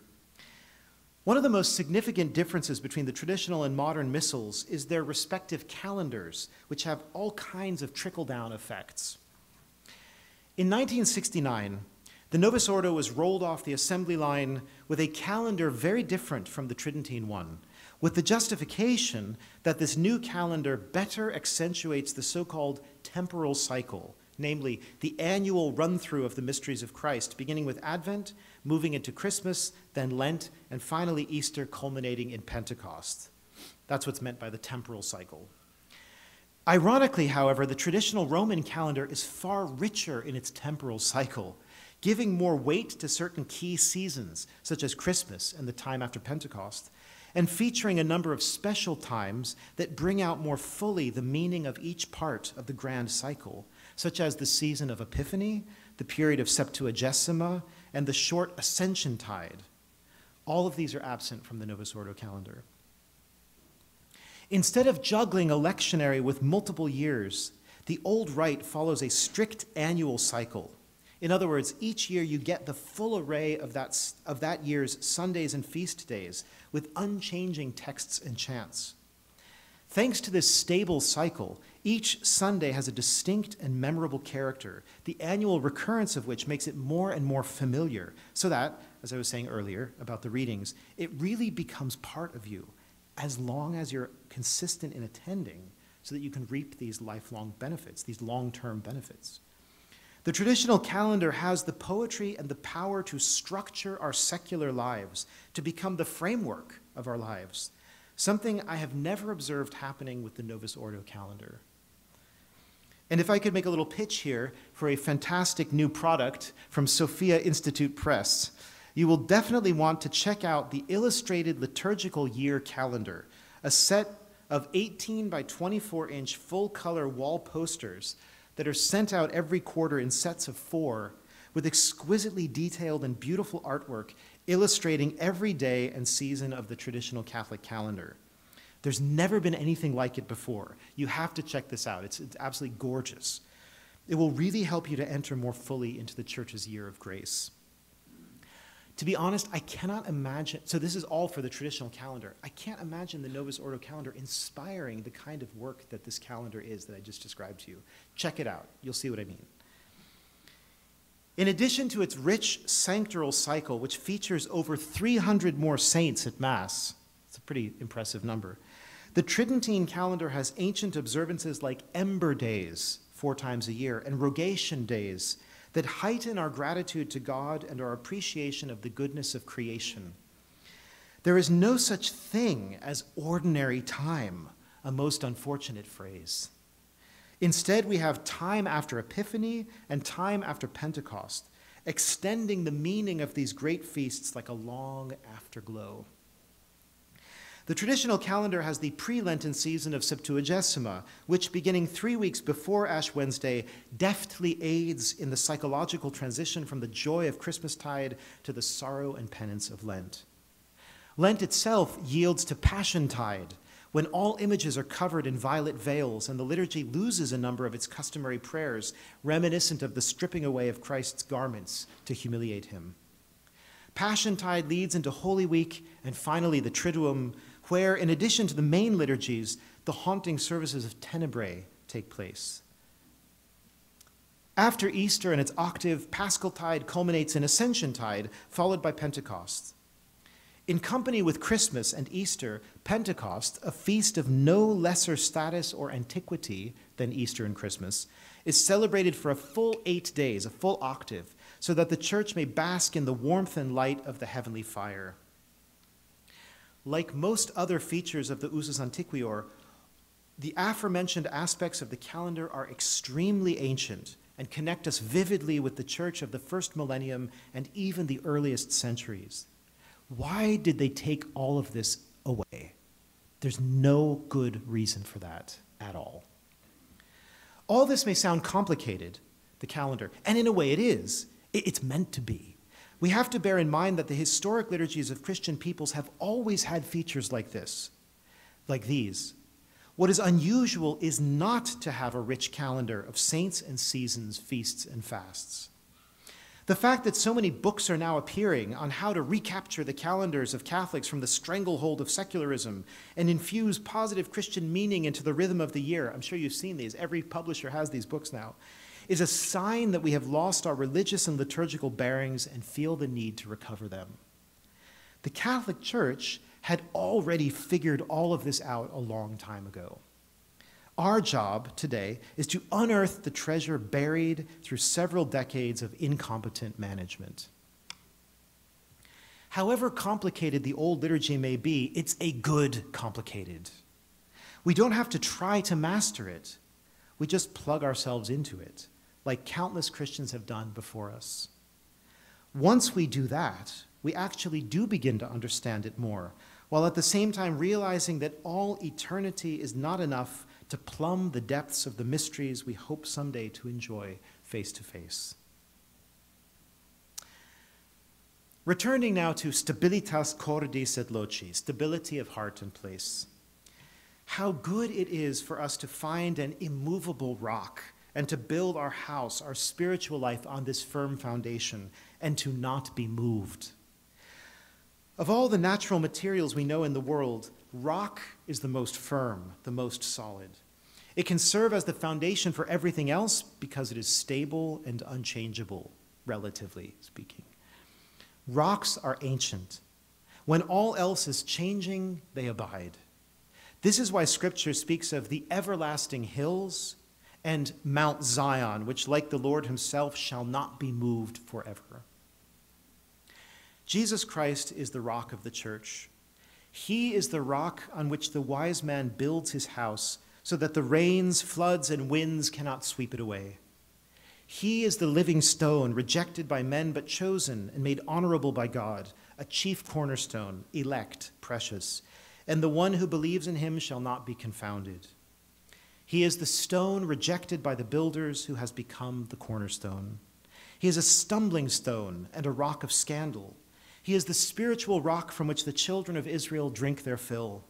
Speaker 1: One of the most significant differences between the traditional and modern missals is their respective calendars, which have all kinds of trickle down effects. In 1969, the Novus Ordo was rolled off the assembly line with a calendar very different from the Tridentine one, with the justification that this new calendar better accentuates the so called temporal cycle, namely the annual run through of the mysteries of Christ, beginning with Advent moving into Christmas, then Lent, and finally Easter, culminating in Pentecost. That's what's meant by the temporal cycle. Ironically, however, the traditional Roman calendar is far richer in its temporal cycle, giving more weight to certain key seasons, such as Christmas and the time after Pentecost, and featuring a number of special times that bring out more fully the meaning of each part of the grand cycle, such as the season of Epiphany, the period of Septuagesima, and the short Ascension Tide. All of these are absent from the Novus Ordo calendar. Instead of juggling a lectionary with multiple years, the old rite follows a strict annual cycle. In other words, each year you get the full array of that, of that year's Sundays and feast days with unchanging texts and chants. Thanks to this stable cycle, each Sunday has a distinct and memorable character, the annual recurrence of which makes it more and more familiar, so that, as I was saying earlier about the readings, it really becomes part of you as long as you're consistent in attending so that you can reap these lifelong benefits, these long term benefits. The traditional calendar has the poetry and the power to structure our secular lives, to become the framework of our lives, something I have never observed happening with the Novus Ordo calendar. And if I could make a little pitch here for a fantastic new product from Sophia Institute Press, you will definitely want to check out the Illustrated Liturgical Year Calendar, a set of 18 by 24 inch full color wall posters that are sent out every quarter in sets of four with exquisitely detailed and beautiful artwork illustrating every day and season of the traditional Catholic calendar. There's never been anything like it before. You have to check this out. It's, it's absolutely gorgeous. It will really help you to enter more fully into the church's year of grace. To be honest, I cannot imagine, so this is all for the traditional calendar. I can't imagine the Novus Ordo calendar inspiring the kind of work that this calendar is that I just described to you. Check it out, you'll see what I mean. In addition to its rich sanctoral cycle, which features over 300 more saints at Mass, it's a pretty impressive number, the Tridentine calendar has ancient observances like Ember Days, four times a year, and Rogation Days that heighten our gratitude to God and our appreciation of the goodness of creation. There is no such thing as ordinary time, a most unfortunate phrase. Instead, we have time after Epiphany and time after Pentecost, extending the meaning of these great feasts like a long afterglow. The traditional calendar has the pre Lenten season of Septuagesima, which, beginning three weeks before Ash Wednesday, deftly aids in the psychological transition from the joy of Christmastide to the sorrow and penance of Lent. Lent itself yields to Passiontide, when all images are covered in violet veils and the liturgy loses a number of its customary prayers, reminiscent of the stripping away of Christ's garments to humiliate him. Passiontide leads into Holy Week and finally the Triduum, where, in addition to the main liturgies, the haunting services of Tenebrae take place. After Easter and its octave, Paschal Tide culminates in Ascension Tide, followed by Pentecost. In company with Christmas and Easter, Pentecost, a feast of no lesser status or antiquity than Easter and Christmas, is celebrated for a full eight days, a full octave, so that the church may bask in the warmth and light of the heavenly fire. Like most other features of the Usus Antiquior, the aforementioned aspects of the calendar are extremely ancient and connect us vividly with the church of the first millennium and even the earliest centuries. Why did they take all of this away? There's no good reason for that at all. All this may sound complicated, the calendar, and in a way it is. It's meant to be we have to bear in mind that the historic liturgies of Christian peoples have always had features like this, like these. What is unusual is not to have a rich calendar of saints and seasons, feasts and fasts. The fact that so many books are now appearing on how to recapture the calendars of Catholics from the stranglehold of secularism and infuse positive Christian meaning into the rhythm of the year, I'm sure you've seen these, every publisher has these books now, is a sign that we have lost our religious and liturgical bearings and feel the need to recover them. The Catholic Church had already figured all of this out a long time ago. Our job today is to unearth the treasure buried through several decades of incompetent management. However complicated the old liturgy may be, it's a good complicated. We don't have to try to master it, we just plug ourselves into it, like countless Christians have done before us. Once we do that, we actually do begin to understand it more, while at the same time realizing that all eternity is not enough to plumb the depths of the mysteries we hope someday to enjoy face to face. Returning now to stabilitas cordis et loci, stability of heart and place. How good it is for us to find an immovable rock and to build our house, our spiritual life on this firm foundation and to not be moved. Of all the natural materials we know in the world, rock is the most firm, the most solid. It can serve as the foundation for everything else because it is stable and unchangeable, relatively speaking. Rocks are ancient. When all else is changing, they abide. This is why Scripture speaks of the everlasting hills and Mount Zion, which, like the Lord Himself, shall not be moved forever. Jesus Christ is the rock of the church. He is the rock on which the wise man builds his house so that the rains, floods, and winds cannot sweep it away. He is the living stone, rejected by men but chosen and made honorable by God, a chief cornerstone, elect, precious, and the one who believes in him shall not be confounded. He is the stone rejected by the builders who has become the cornerstone. He is a stumbling stone and a rock of scandal he is the spiritual rock from which the children of Israel drink their fill.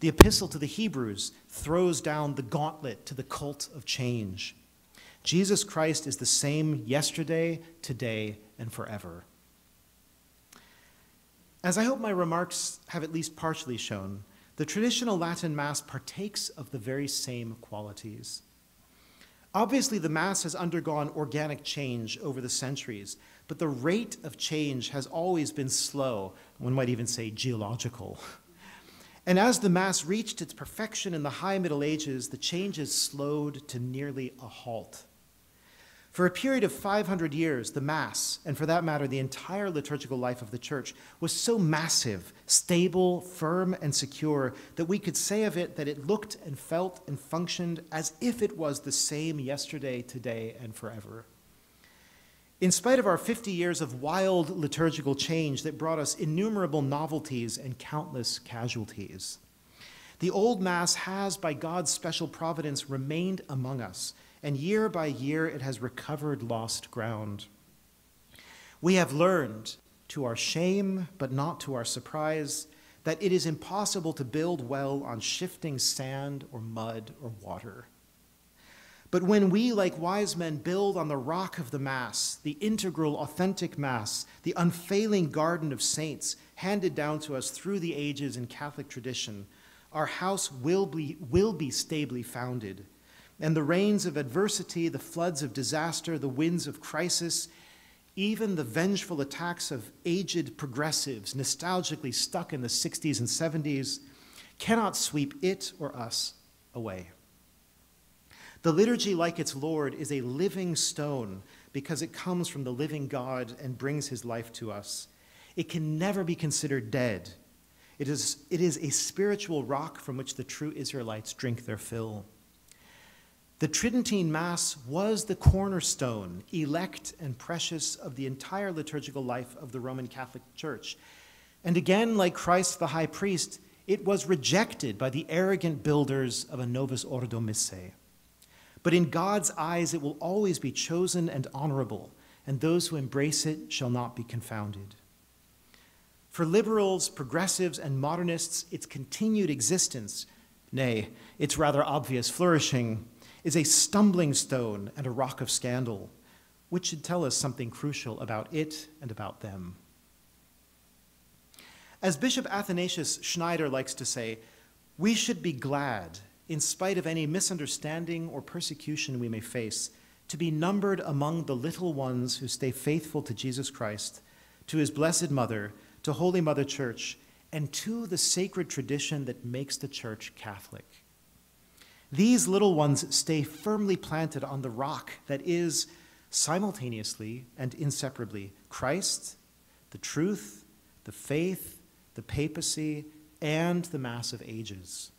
Speaker 1: The epistle to the Hebrews throws down the gauntlet to the cult of change. Jesus Christ is the same yesterday, today, and forever. As I hope my remarks have at least partially shown, the traditional Latin Mass partakes of the very same qualities. Obviously, the Mass has undergone organic change over the centuries, but the rate of change has always been slow, one might even say geological. And as the Mass reached its perfection in the High Middle Ages, the changes slowed to nearly a halt. For a period of 500 years, the Mass, and for that matter, the entire liturgical life of the Church, was so massive, stable, firm, and secure that we could say of it that it looked and felt and functioned as if it was the same yesterday, today, and forever. In spite of our 50 years of wild liturgical change that brought us innumerable novelties and countless casualties, the Old Mass has, by God's special providence, remained among us and year by year it has recovered lost ground. We have learned, to our shame, but not to our surprise, that it is impossible to build well on shifting sand or mud or water. But when we, like wise men, build on the rock of the Mass, the integral, authentic Mass, the unfailing garden of saints handed down to us through the ages in Catholic tradition, our house will be, will be stably founded and the rains of adversity, the floods of disaster, the winds of crisis, even the vengeful attacks of aged progressives nostalgically stuck in the 60s and 70s cannot sweep it or us away. The liturgy, like its Lord, is a living stone because it comes from the living God and brings his life to us. It can never be considered dead. It is, it is a spiritual rock from which the true Israelites drink their fill. The Tridentine Mass was the cornerstone, elect and precious of the entire liturgical life of the Roman Catholic Church. And again, like Christ the high priest, it was rejected by the arrogant builders of a Novus Ordo Missae. But in God's eyes, it will always be chosen and honorable, and those who embrace it shall not be confounded. For liberals, progressives, and modernists, its continued existence, nay, its rather obvious flourishing, is a stumbling stone and a rock of scandal. which should tell us something crucial about it and about them. As Bishop Athanasius Schneider likes to say, we should be glad, in spite of any misunderstanding or persecution we may face, to be numbered among the little ones who stay faithful to Jesus Christ, to his blessed mother, to Holy Mother Church, and to the sacred tradition that makes the church Catholic. These little ones stay firmly planted on the rock that is, simultaneously and inseparably, Christ, the truth, the faith, the papacy, and the Mass of Ages.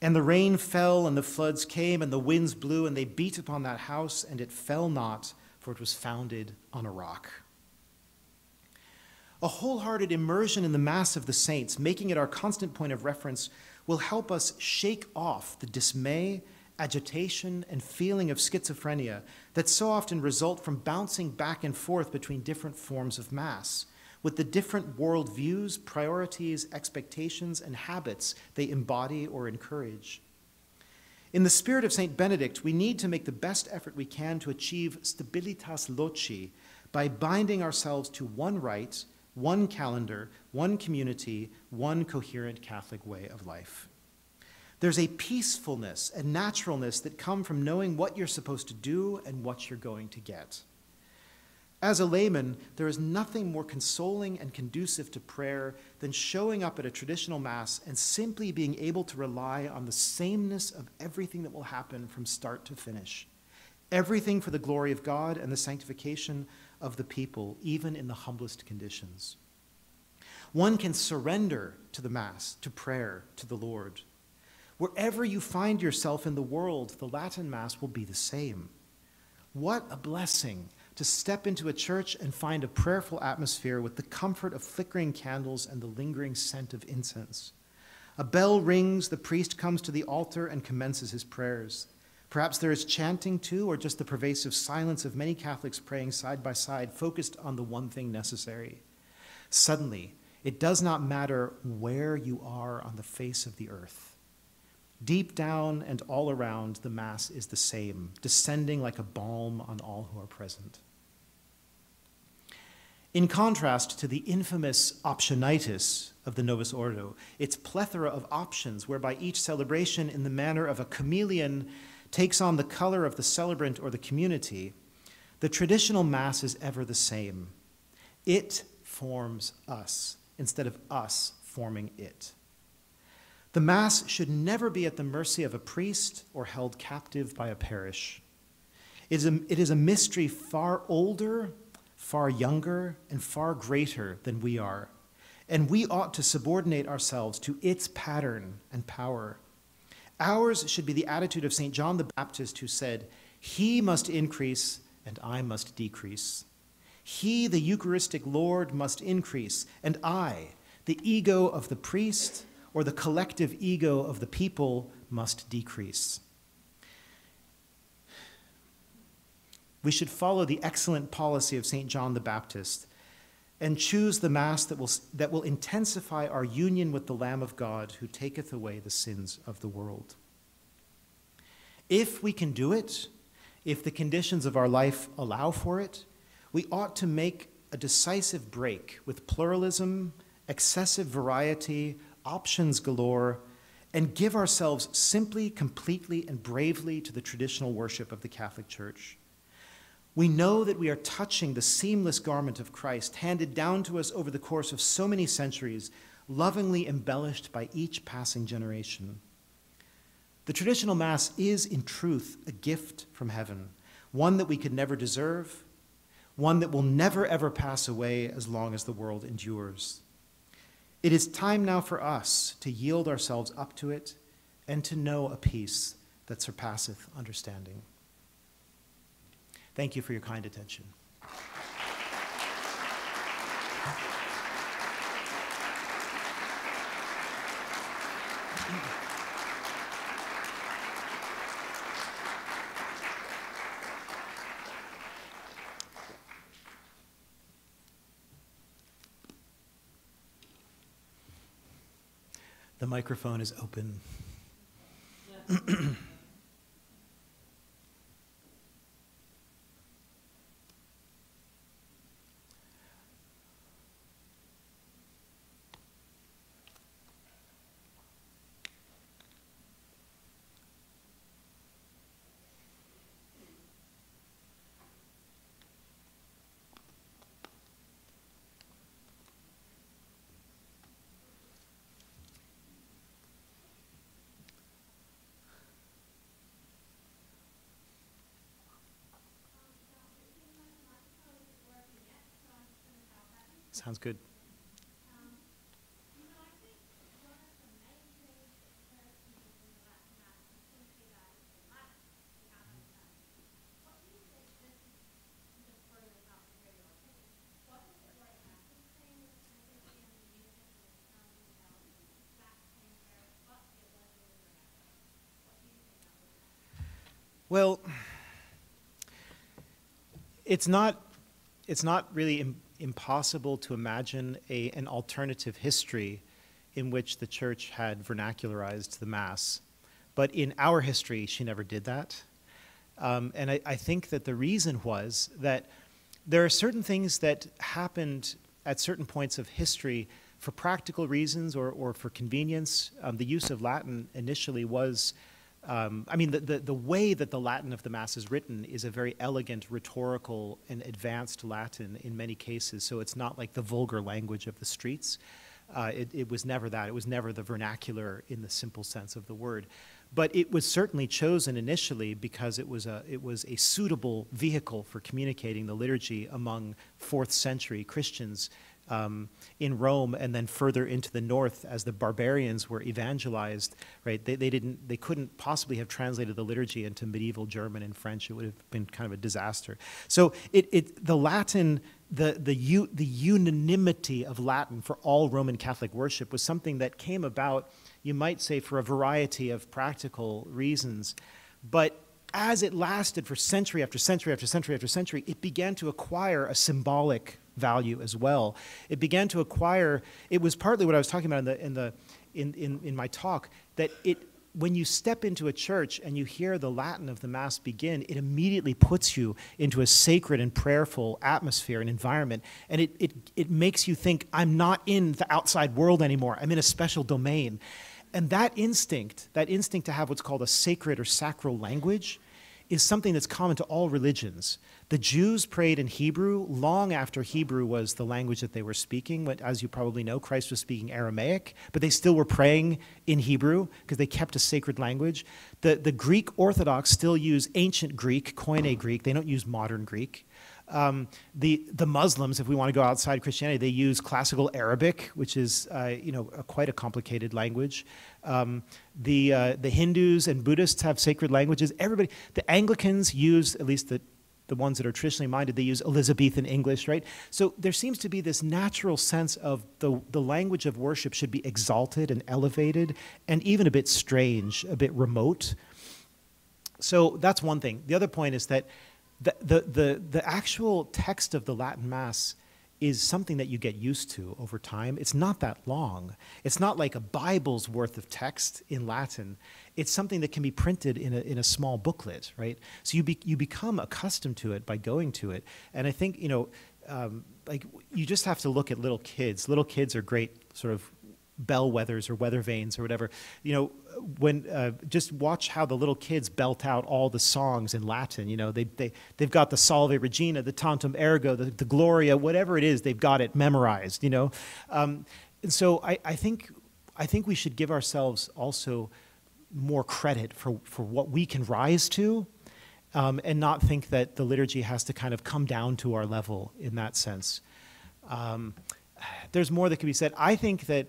Speaker 1: And the rain fell, and the floods came, and the winds blew, and they beat upon that house, and it fell not, for it was founded on a rock. A wholehearted immersion in the Mass of the Saints, making it our constant point of reference, will help us shake off the dismay, agitation, and feeling of schizophrenia that so often result from bouncing back and forth between different forms of Mass, with the different worldviews, priorities, expectations, and habits they embody or encourage. In the spirit of St. Benedict, we need to make the best effort we can to achieve stabilitas loci by binding ourselves to one rite one calendar, one community, one coherent Catholic way of life. There's a peacefulness and naturalness that come from knowing what you're supposed to do and what you're going to get. As a layman, there is nothing more consoling and conducive to prayer than showing up at a traditional Mass and simply being able to rely on the sameness of everything that will happen from start to finish. Everything for the glory of God and the sanctification of the people, even in the humblest conditions. One can surrender to the Mass, to prayer, to the Lord. Wherever you find yourself in the world, the Latin Mass will be the same. What a blessing to step into a church and find a prayerful atmosphere with the comfort of flickering candles and the lingering scent of incense. A bell rings, the priest comes to the altar and commences his prayers. Perhaps there is chanting too, or just the pervasive silence of many Catholics praying side by side, focused on the one thing necessary. Suddenly, it does not matter where you are on the face of the earth. Deep down and all around, the Mass is the same, descending like a balm on all who are present. In contrast to the infamous optionitis of the Novus Ordo, its plethora of options, whereby each celebration, in the manner of a chameleon, takes on the color of the celebrant or the community, the traditional Mass is ever the same. It forms us instead of us forming it. The Mass should never be at the mercy of a priest or held captive by a parish. It is a, it is a mystery far older, far younger, and far greater than we are, and we ought to subordinate ourselves to its pattern and power. Ours should be the attitude of St. John the Baptist, who said, He must increase and I must decrease. He, the Eucharistic Lord, must increase, and I, the ego of the priest or the collective ego of the people, must decrease. We should follow the excellent policy of St. John the Baptist and choose the Mass that will, that will intensify our union with the Lamb of God who taketh away the sins of the world. If we can do it, if the conditions of our life allow for it, we ought to make a decisive break with pluralism, excessive variety, options galore, and give ourselves simply, completely, and bravely to the traditional worship of the Catholic Church. We know that we are touching the seamless garment of Christ, handed down to us over the course of so many centuries, lovingly embellished by each passing generation. The traditional Mass is, in truth, a gift from heaven, one that we could never deserve, one that will never ever pass away as long as the world endures. It is time now for us to yield ourselves up to it and to know a peace that surpasseth understanding. Thank you for your kind attention. The microphone is open. Sounds good. Well, it's not, it's not really impossible to imagine a, an alternative history in which the church had vernacularized the Mass. But in our history, she never did that. Um, and I, I think that the reason was that there are certain things that happened at certain points of history for practical reasons or, or for convenience. Um, the use of Latin initially was um, I mean, the, the, the, way that the Latin of the Mass is written is a very elegant, rhetorical, and advanced Latin in many cases. So it's not like the vulgar language of the streets. Uh, it, it, was never that. It was never the vernacular in the simple sense of the word. But it was certainly chosen initially because it was a, it was a suitable vehicle for communicating the liturgy among fourth century Christians um, in Rome and then further into the north as the barbarians were evangelized, right? They, they, didn't, they couldn't possibly have translated the liturgy into medieval German and French. It would have been kind of a disaster. So it, it, the Latin, the, the, u, the unanimity of Latin for all Roman Catholic worship was something that came about, you might say, for a variety of practical reasons. But as it lasted for century after century after century after century, it began to acquire a symbolic value as well. It began to acquire, it was partly what I was talking about in, the, in, the, in, in, in my talk, that it, when you step into a church and you hear the Latin of the Mass begin, it immediately puts you into a sacred and prayerful atmosphere and environment. And it, it, it makes you think, I'm not in the outside world anymore, I'm in a special domain. And that instinct, that instinct to have what's called a sacred or sacral language, is something that's common to all religions. The Jews prayed in Hebrew long after Hebrew was the language that they were speaking. But as you probably know, Christ was speaking Aramaic, but they still were praying in Hebrew because they kept a sacred language. The, the Greek Orthodox still use ancient Greek, Koine Greek. They don't use modern Greek. Um, the, the Muslims, if we want to go outside Christianity, they use classical Arabic, which is uh, you know, a, quite a complicated language. Um, the, uh, the Hindus and Buddhists have sacred languages. Everybody, the Anglicans use, at least the, the ones that are traditionally minded, they use Elizabethan English, right? So there seems to be this natural sense of the, the language of worship should be exalted and elevated and even a bit strange, a bit remote. So that's one thing. The other point is that the, the, the, the actual text of the Latin Mass is something that you get used to over time. It's not that long. It's not like a Bible's worth of text in Latin. It's something that can be printed in a, in a small booklet, right? So you, be, you become accustomed to it by going to it. And I think, you know, um, like you just have to look at little kids. Little kids are great sort of bellwethers or weather vanes or whatever. You know, when uh, just watch how the little kids belt out all the songs in Latin. You know, they they they've got the Salve Regina, the Tantum Ergo, the, the Gloria, whatever it is, they've got it memorized. You know, um, and so I, I think I think we should give ourselves also more credit for for what we can rise to. Um, and not think that the liturgy has to kind of come down to our level in that sense. Um, there's more that can be said. I think that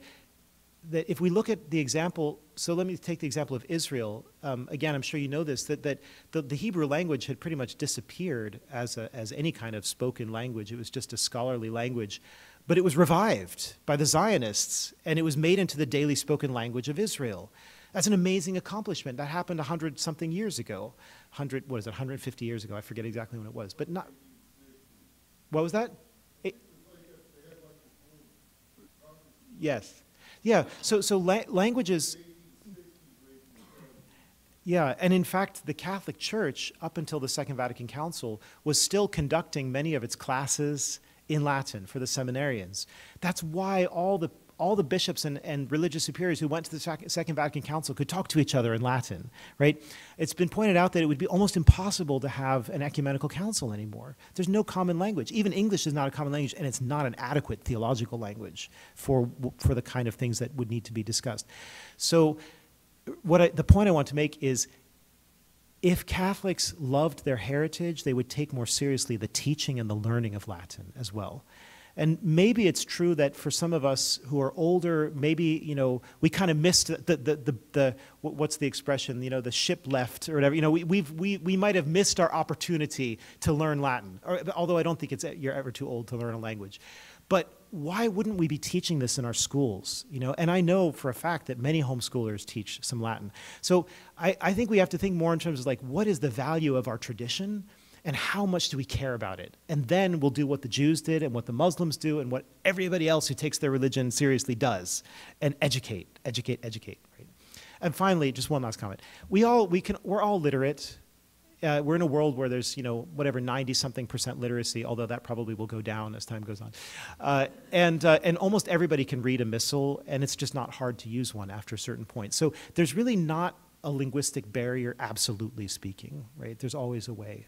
Speaker 1: that if we look at the example, so let me take the example of Israel. Um, again, I'm sure you know this, that, that the, the, Hebrew language had pretty much disappeared as, a, as any kind of spoken language. It was just a scholarly language. But it was revived by the Zionists, and it was made into the daily spoken language of Israel. That's an amazing accomplishment. That happened 100 something years ago. 100, what is it, 150 years ago? I forget exactly when it was. But not. What was that? It, yes. Yeah, so, so la- languages. Yeah, and in fact, the Catholic Church, up until the Second Vatican Council, was still conducting many of its classes in Latin for the seminarians. That's why all the all the bishops and, and religious superiors who went to the Second Vatican Council could talk to each other in Latin, right? It's been pointed out that it would be almost impossible to have an ecumenical council anymore. There's no common language. Even English is not a common language, and it's not an adequate theological language for, for the kind of things that would need to be discussed. So, what I, the point I want to make is if Catholics loved their heritage, they would take more seriously the teaching and the learning of Latin as well And maybe it's true that for some of us who are older, maybe, you know, we kind of missed the, the, the, the, what's the expression, you know, the ship left or whatever. You know, we, we've, we, we might have missed our opportunity to learn Latin, or, although I don't think it's, you're ever too old to learn a language. But why wouldn't we be teaching this in our schools? You know, and I know for a fact that many homeschoolers teach some Latin. So I, I think we have to think more in terms of like, what is the value of our tradition? And how much do we care about it? And then we'll do what the Jews did and what the Muslims do and what everybody else who takes their religion seriously does and educate, educate, educate. Right? And finally, just one last comment. We all, we can, we're all literate. Uh, we're in a world where there's, you know, whatever, 90 something percent literacy, although that probably will go down as time goes on. Uh, and, uh, and almost everybody can read a missal, and it's just not hard to use one after a certain point. So there's really not a linguistic barrier, absolutely speaking, right? There's always a way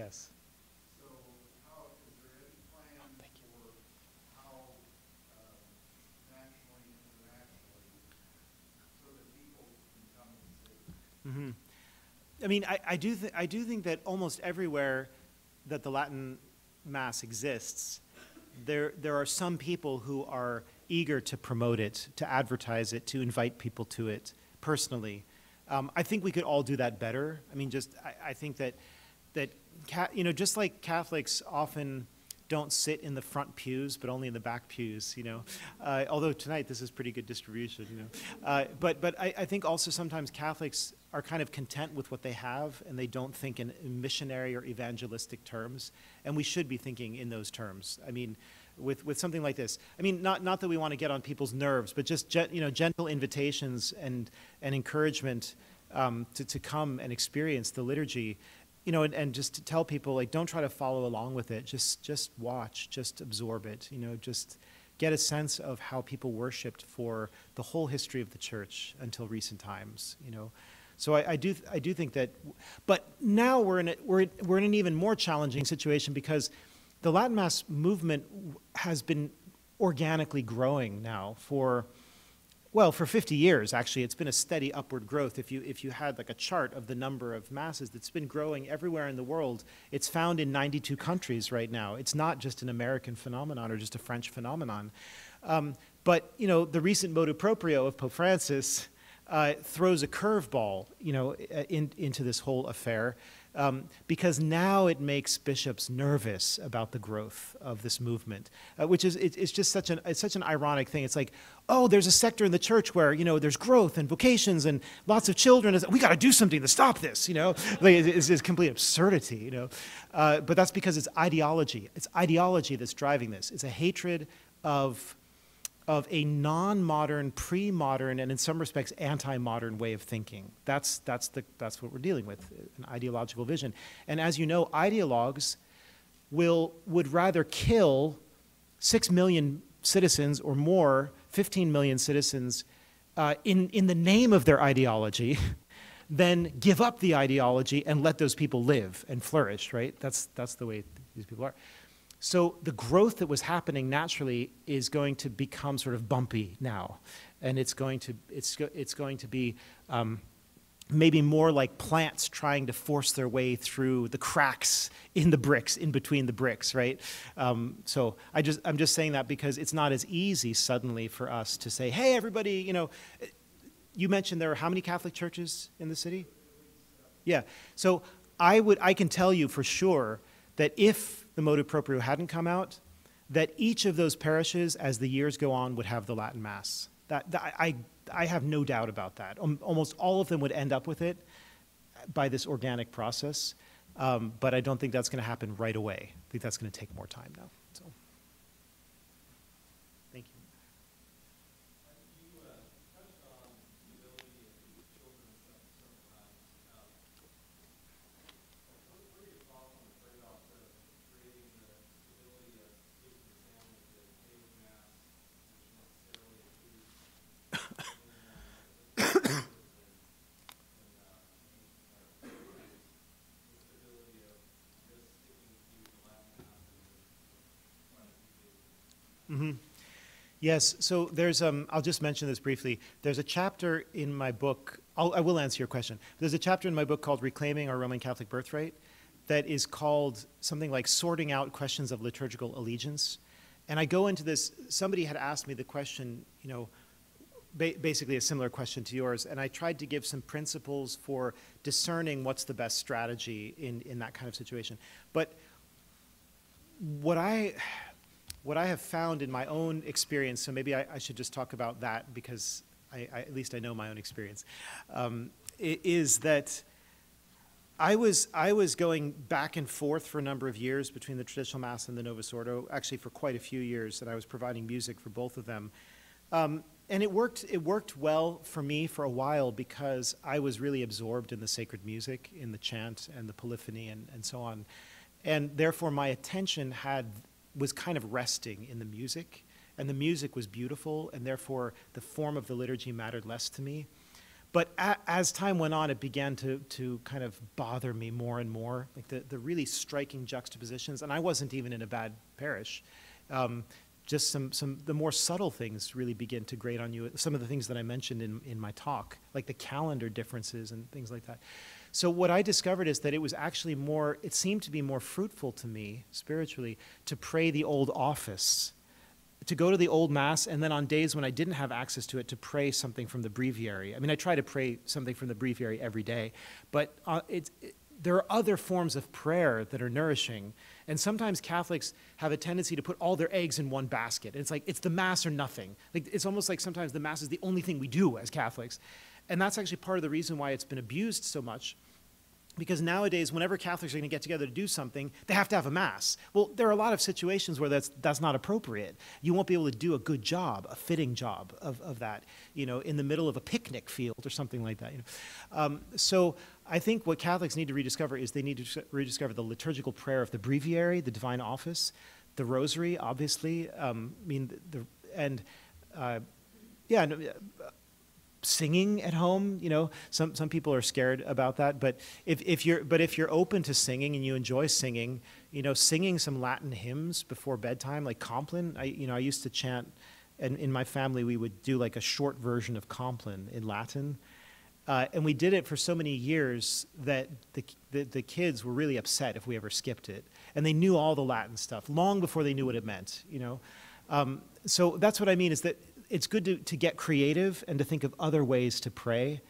Speaker 2: see.
Speaker 1: Yes. Mm-hmm. I mean, I, I do th- I do think that almost everywhere that the Latin Mass exists, there there are some people who are eager to promote it, to advertise it, to invite people to it personally. Um, I think we could all do that better. I mean, just I, I think that that you know, just like Catholics often don't sit in the front pews, but only in the back pews, you know. Uh, although tonight this is pretty good distribution, you know. Uh, but but I, I, think also sometimes Catholics are kind of content with what they have, and they don't think in missionary or evangelistic terms. And we should be thinking in those terms. I mean, with with something like this. I mean, not not that we want to get on people's nerves, but just you know, gentle invitations and and encouragement um, to to come and experience the liturgy you know, and, and, just to tell people like, don't try to follow along with it. Just just watch, just absorb it. You know, just get a sense of how people worshipped for the whole history of the church until recent times. You know, so I, I do I do think that, but now we're in a, we're we're in an even more challenging situation because the Latin Mass movement has been organically growing now for well, for 50 years, actually, it's been a steady upward growth. If you, if you had like a chart of the number of masses that's been growing everywhere in the world, it's found in 92 countries right now. It's not just an American phenomenon or just a French phenomenon. Um, but, you know, the recent motu proprio of Pope Francis uh, throws a curveball, you know, in, into this whole affair um, because now it makes bishops nervous about the growth of this movement, uh, which is it, it's just such an it's such an ironic thing. It's like, oh, there's a sector in the church where you know there's growth and vocations and lots of children. We got to do something to stop this. You know, (laughs) like, it's, it's complete absurdity. You know, uh, but that's because it's ideology. It's ideology that's driving this. It's a hatred of of a non-modern, pre-modern, and in some respects anti-modern way of thinking. That's, that's, the, that's what we're dealing with, an ideological vision. And as you know, ideologues will, would rather kill six million citizens or more, 15 million citizens, uh, in, in the name of their ideology (laughs) then give up the ideology and let those people live and flourish, right? That's, that's the way these people are. So the growth that was happening naturally is going to become sort of bumpy now, and it's going to it's it's going to be um, maybe more like plants trying to force their way through the cracks in the bricks, in between the bricks, right? Um, so I just I'm just saying that because it's not as easy suddenly for us to say, hey, everybody, you know. You mentioned there are how many Catholic churches in the city? Yeah. So I would I can tell you for sure that if the motu proprio hadn't come out, that each of those parishes, as the years go on, would have the Latin Mass. That, that I, I have no doubt about that. Um, almost all of them would end up with it by this organic process, um, but I don't think that's going to happen right away. I think that's going to take more time now. So, thank you.
Speaker 3: You uh, touched on the ability of children in some circumstances. Um, what what are your thoughts on the trade-off of creating the ability of giving the family the daily mass, which necessarily includes the stability of just sticking to the Latin mass and trying to keep it
Speaker 1: hmm Yes, so there's, um, I'll just mention this briefly. There's a chapter in my book, I'll, I will answer your question. There's a chapter in my book called Reclaiming Our Roman Catholic Birthright that is called something like Sorting Out Questions of Liturgical Allegiance. And I go into this, somebody had asked me the question, you know, ba- basically a similar question to yours, and I tried to give some principles for discerning what's the best strategy in, in that kind of situation. But what I what I have found in my own experience, so maybe I, I should just talk about that because I, I, at least I know my own experience, um, is that I was I was going back and forth for a number of years between the traditional mass and the Novus Ordo, actually for quite a few years, and I was providing music for both of them. Um, and it worked. It worked well for me for a while because I was really absorbed in the sacred music, in the chant and the polyphony, and, and so on, and therefore my attention had was kind of resting in the music, and the music was beautiful, and therefore the form of the liturgy mattered less to me. But a, as time went on, it began to, to kind of bother me more and more, like the, the really striking juxtapositions. And I wasn't even in a bad parish. Um, just some, some the more subtle things really begin to grate on you. Some of the things that I mentioned in, in my talk, like the calendar differences and things like that. So what I discovered is that it was actually more, it seemed to be more fruitful to me spiritually to pray the old office to go to the old mass and then on days when I didn't have access to it to pray something from the breviary. I mean, I try to pray something from the breviary every day, but uh, it, there are other forms of prayer that are nourishing. And sometimes Catholics have a tendency to put all their eggs in one basket. It's like it's the mass or nothing. Like it's almost like sometimes the mass is the only thing we do as Catholics. And that's actually part of the reason why it's been abused so much because nowadays whenever catholics are going to get together to do something they have to have a mass well there are a lot of situations where that's that's not appropriate you won't be able to do a good job a fitting job of, of that you know in the middle of a picnic field or something like that you know? um, so i think what catholics need to rediscover is they need to rediscover the liturgical prayer of the breviary the divine office the rosary obviously um, i mean the, the and uh, yeah no, singing at home you know some some people are scared about that but if, if you're but if you're open to singing and you enjoy singing you know singing some latin hymns before bedtime like compline i you know i used to chant and in my family we would do like a short version of compline in latin uh, and we did it for so many years that the, the, the kids were really upset if we ever skipped it and they knew all the latin stuff long before they knew what it meant you know? Um, so that's what i mean is that it's good to, to get creative and to think of other ways to pray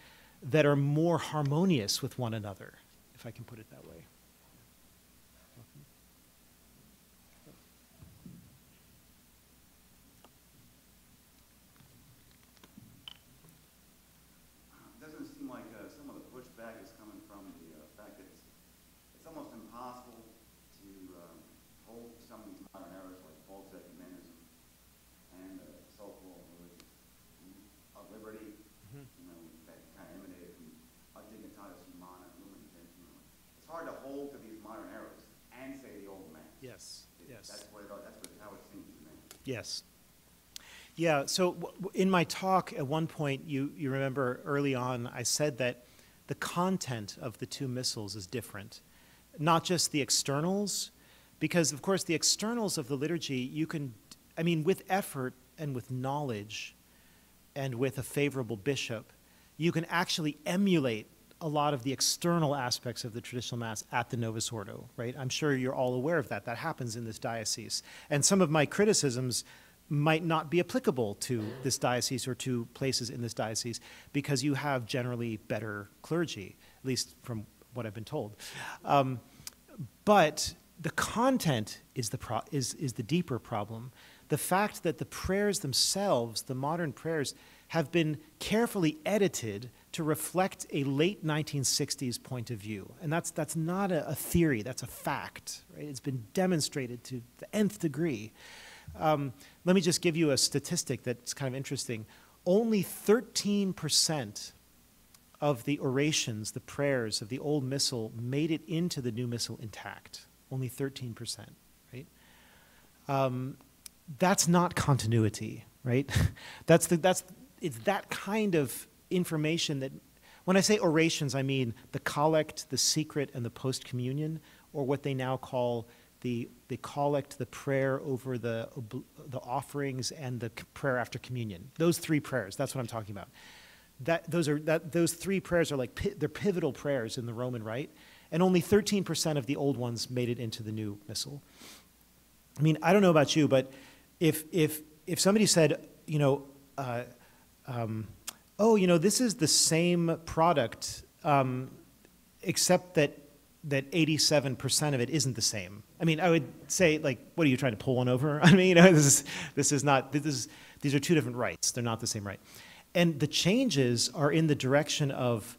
Speaker 1: that are more harmonious with one another, if I can put it that way.
Speaker 4: Doesn't it seem like uh, some of the pushback is coming from the uh, fact that it's, it's almost impossible to um, hold some of these modern errors like false ecumenism and uh, so-called religious view of liberty, you know, that kind of emanated from a dignitatis humanae, lumen gentium. It's hard to hold to these modern errors and say the old man.
Speaker 1: Yes,
Speaker 4: It-
Speaker 1: yes.
Speaker 4: That's what, it- that's what, how it seems to me.
Speaker 1: Yes. Yeah, so in my talk, at one point, you, you remember early on, I said that the content of the two missals is different, not just the externals, because of course, the externals of the liturgy, you can, I mean, with effort and with knowledge and with a favorable bishop, you can actually emulate a lot of the external aspects of the traditional mass at the Novus Ordo, right? I'm sure you're all aware of that. That happens in this diocese. And some of my criticisms might not be applicable to this diocese or to places in this diocese because you have generally better clergy, at least from what I've been told. Um, but the content is the, pro- is, is the deeper problem. The fact that the prayers themselves, the modern prayers, have been carefully edited to reflect a late 1960s point of view. And that's, that's not a, a theory, that's a fact. Right? It's been demonstrated to the nth degree. Um, let me just give you a statistic that's kind of interesting. Only 13% of the orations, the prayers of the old missal, made it into the new missal intact. Only 13%, right? Um, that's not continuity, right? (laughs) that's the, that's, it's that kind of information that, when I say orations, I mean the collect, the secret, and the post communion, or what they now call the, the collect, the prayer over the, the offerings, and the prayer after communion. Those three prayers, that's what I'm talking about. That, those, are, that, those three prayers are like, they're pivotal prayers in the Roman Rite, and only 13% of the old ones made it into the new missal. I mean, I don't know about you, but if, if, if somebody said, you know, uh, um, oh, you know, this is the same product, um, except that that 87% of it isn't the same. I mean, I would say, like, what are you trying to pull one over? (laughs) I mean, you know, this is, this is not, this is, these are two different rites. They're not the same rite. And the changes are in the direction of,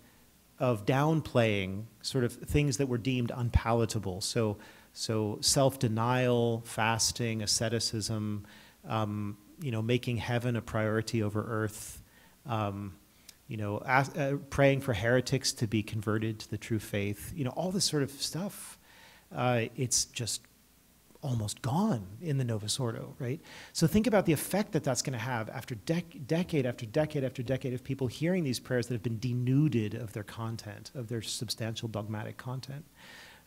Speaker 1: of downplaying sort of things that were deemed unpalatable. So, so self-denial, fasting, asceticism, um, you know, making heaven a priority over earth, um, you know, ask, uh, praying for heretics to be converted to the true faith, you know, all this sort of stuff. Uh, it's just almost gone in the Novus Ordo, right? So think about the effect that that's going to have after dec- decade after decade after decade of people hearing these prayers that have been denuded of their content, of their substantial dogmatic content.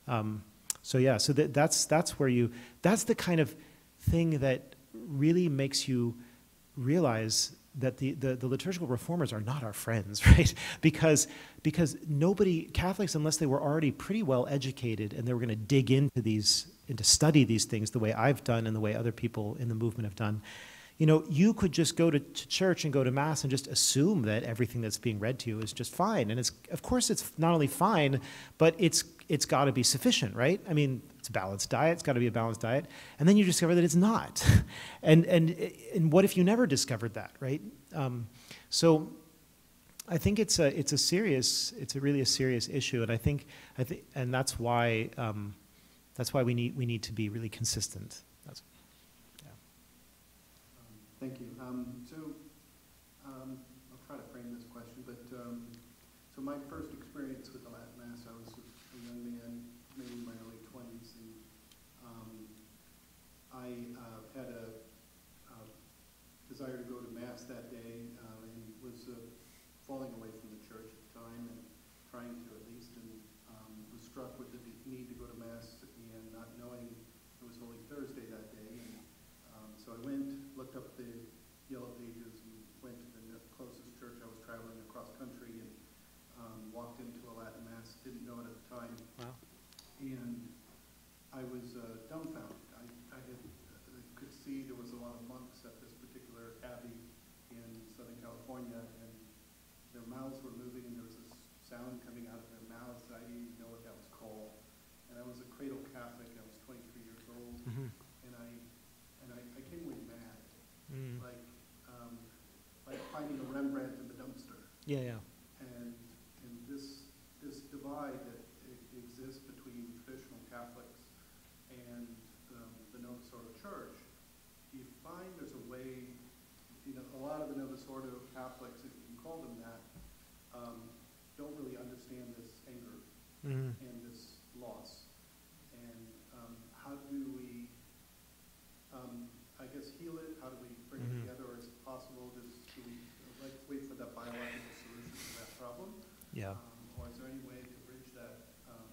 Speaker 1: Um, so yeah, so that, that's that's where you that's the kind of thing that really makes you realize that the, the, the, liturgical reformers are not our friends, (laughs) right? Because, because nobody, Catholics, unless they were already pretty well educated and they were going to dig into these, and to study these things the way I've done and the way other people in the movement have done, you know, you could just go to, to church and go to mass and just assume that everything that's being read to you is just fine. And it's, of course, it's not only fine, but it's, it's got to be sufficient, right? I mean, it's a balanced diet. It's got to be a balanced diet. And then you discover that it's not. (laughs) and, and, and what if you never discovered that, right? Um, so I think it's a, it's a serious, it's a really a serious issue. And I think, I think and that's why, um, that's why we need, we need to be really consistent. That's,
Speaker 5: yeah. Um, thank you. Um, so um, I'll try to frame this question, but um, so my first experience with the Latin Mass, I was a young man, maybe in my early 20s, and um, I uh, had a, a, desire to go to Mass that day uh, and was uh, falling away from the church at the time and trying to at least, and um, was struck with the need to go to Mass and not knowing it was Holy Thursday that day. And um, so I went, looked up the Yellow Pages, and went to the closest church. I was traveling across country and um, walked into a Latin Mass, didn't know it at the time.
Speaker 1: Wow.
Speaker 5: And I was uh, dumbfounded. I, I had, uh, could see there was a lot of monks at this particular abbey in Southern California, and their mouths were moving, and there was this sound coming out of their mouths. I didn't even know what that was called. And I was a cradle Catholic. I was 23 years old,
Speaker 1: Mhm.
Speaker 5: and I and I, I came away mad,
Speaker 1: Mm.
Speaker 5: like um, like finding a Rembrandt in the dumpster
Speaker 1: Yeah, yeah.
Speaker 5: and, and this, this divide that e- exists between traditional Catholics and um, the Novus Ordo Church, do you find there's a way, you know, a lot of the Novus Ordo Catholics, if you can call them that, um, don't really understand this anger
Speaker 1: Mm.
Speaker 5: and this loss. And um, how do we, um, I guess, heal it? How do we bring
Speaker 1: Mhm.
Speaker 5: it together? Or is it possible, just, do we, like, wait for that biological solution to that problem?
Speaker 1: Yeah.
Speaker 5: Um, Or is there any way to bridge that, um,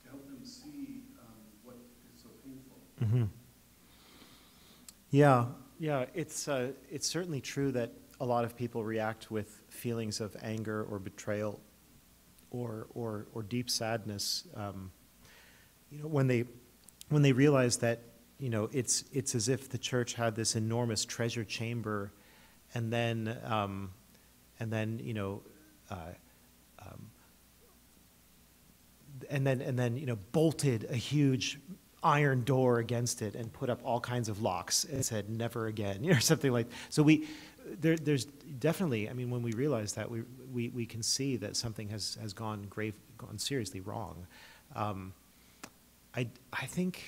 Speaker 5: to help them see um, what is so painful?
Speaker 1: hmm Yeah, yeah. It's uh, it's certainly true that a lot of people react with feelings of anger or betrayal, or or or deep sadness. Um, you know, when they when they realize that you know it's it's as if the church had this enormous treasure chamber, and then um, and then you know. Uh, um, and then and then you know bolted a huge iron door against it and put up all kinds of locks and said never again, (laughs) you know, something like. So we, there, there's definitely. I mean, when we realize that, we we, we can see that something has has gone grave, gone seriously wrong. Um, I I think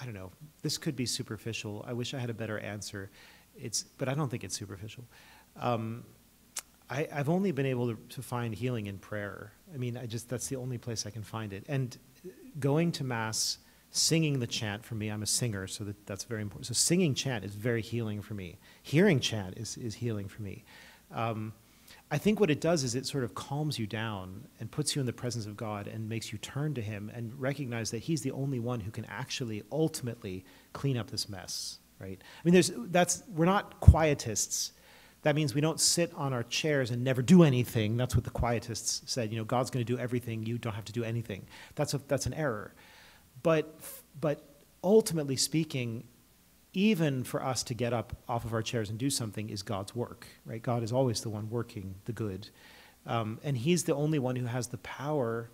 Speaker 1: I don't know. This could be superficial. I wish I had a better answer. It's, but I don't think it's superficial. Um, I, I've only been able to, to find healing in prayer. I mean, I just that's the only place I can find it. And going to mass, singing the chant for me. I'm a singer, so that, that's very important. So singing chant is very healing for me. Hearing chant is is healing for me. Um, I think what it does is it sort of calms you down and puts you in the presence of God and makes you turn to Him and recognize that He's the only one who can actually ultimately clean up this mess, right? I mean, there's, that's, we're not quietists. That means we don't sit on our chairs and never do anything. That's what the quietists said. You know, God's going to do everything. You don't have to do anything. That's, a, that's an error. But, but ultimately speaking, even for us to get up off of our chairs and do something is God's work, right? God is always the one working the good. Um, and He's the only one who has the power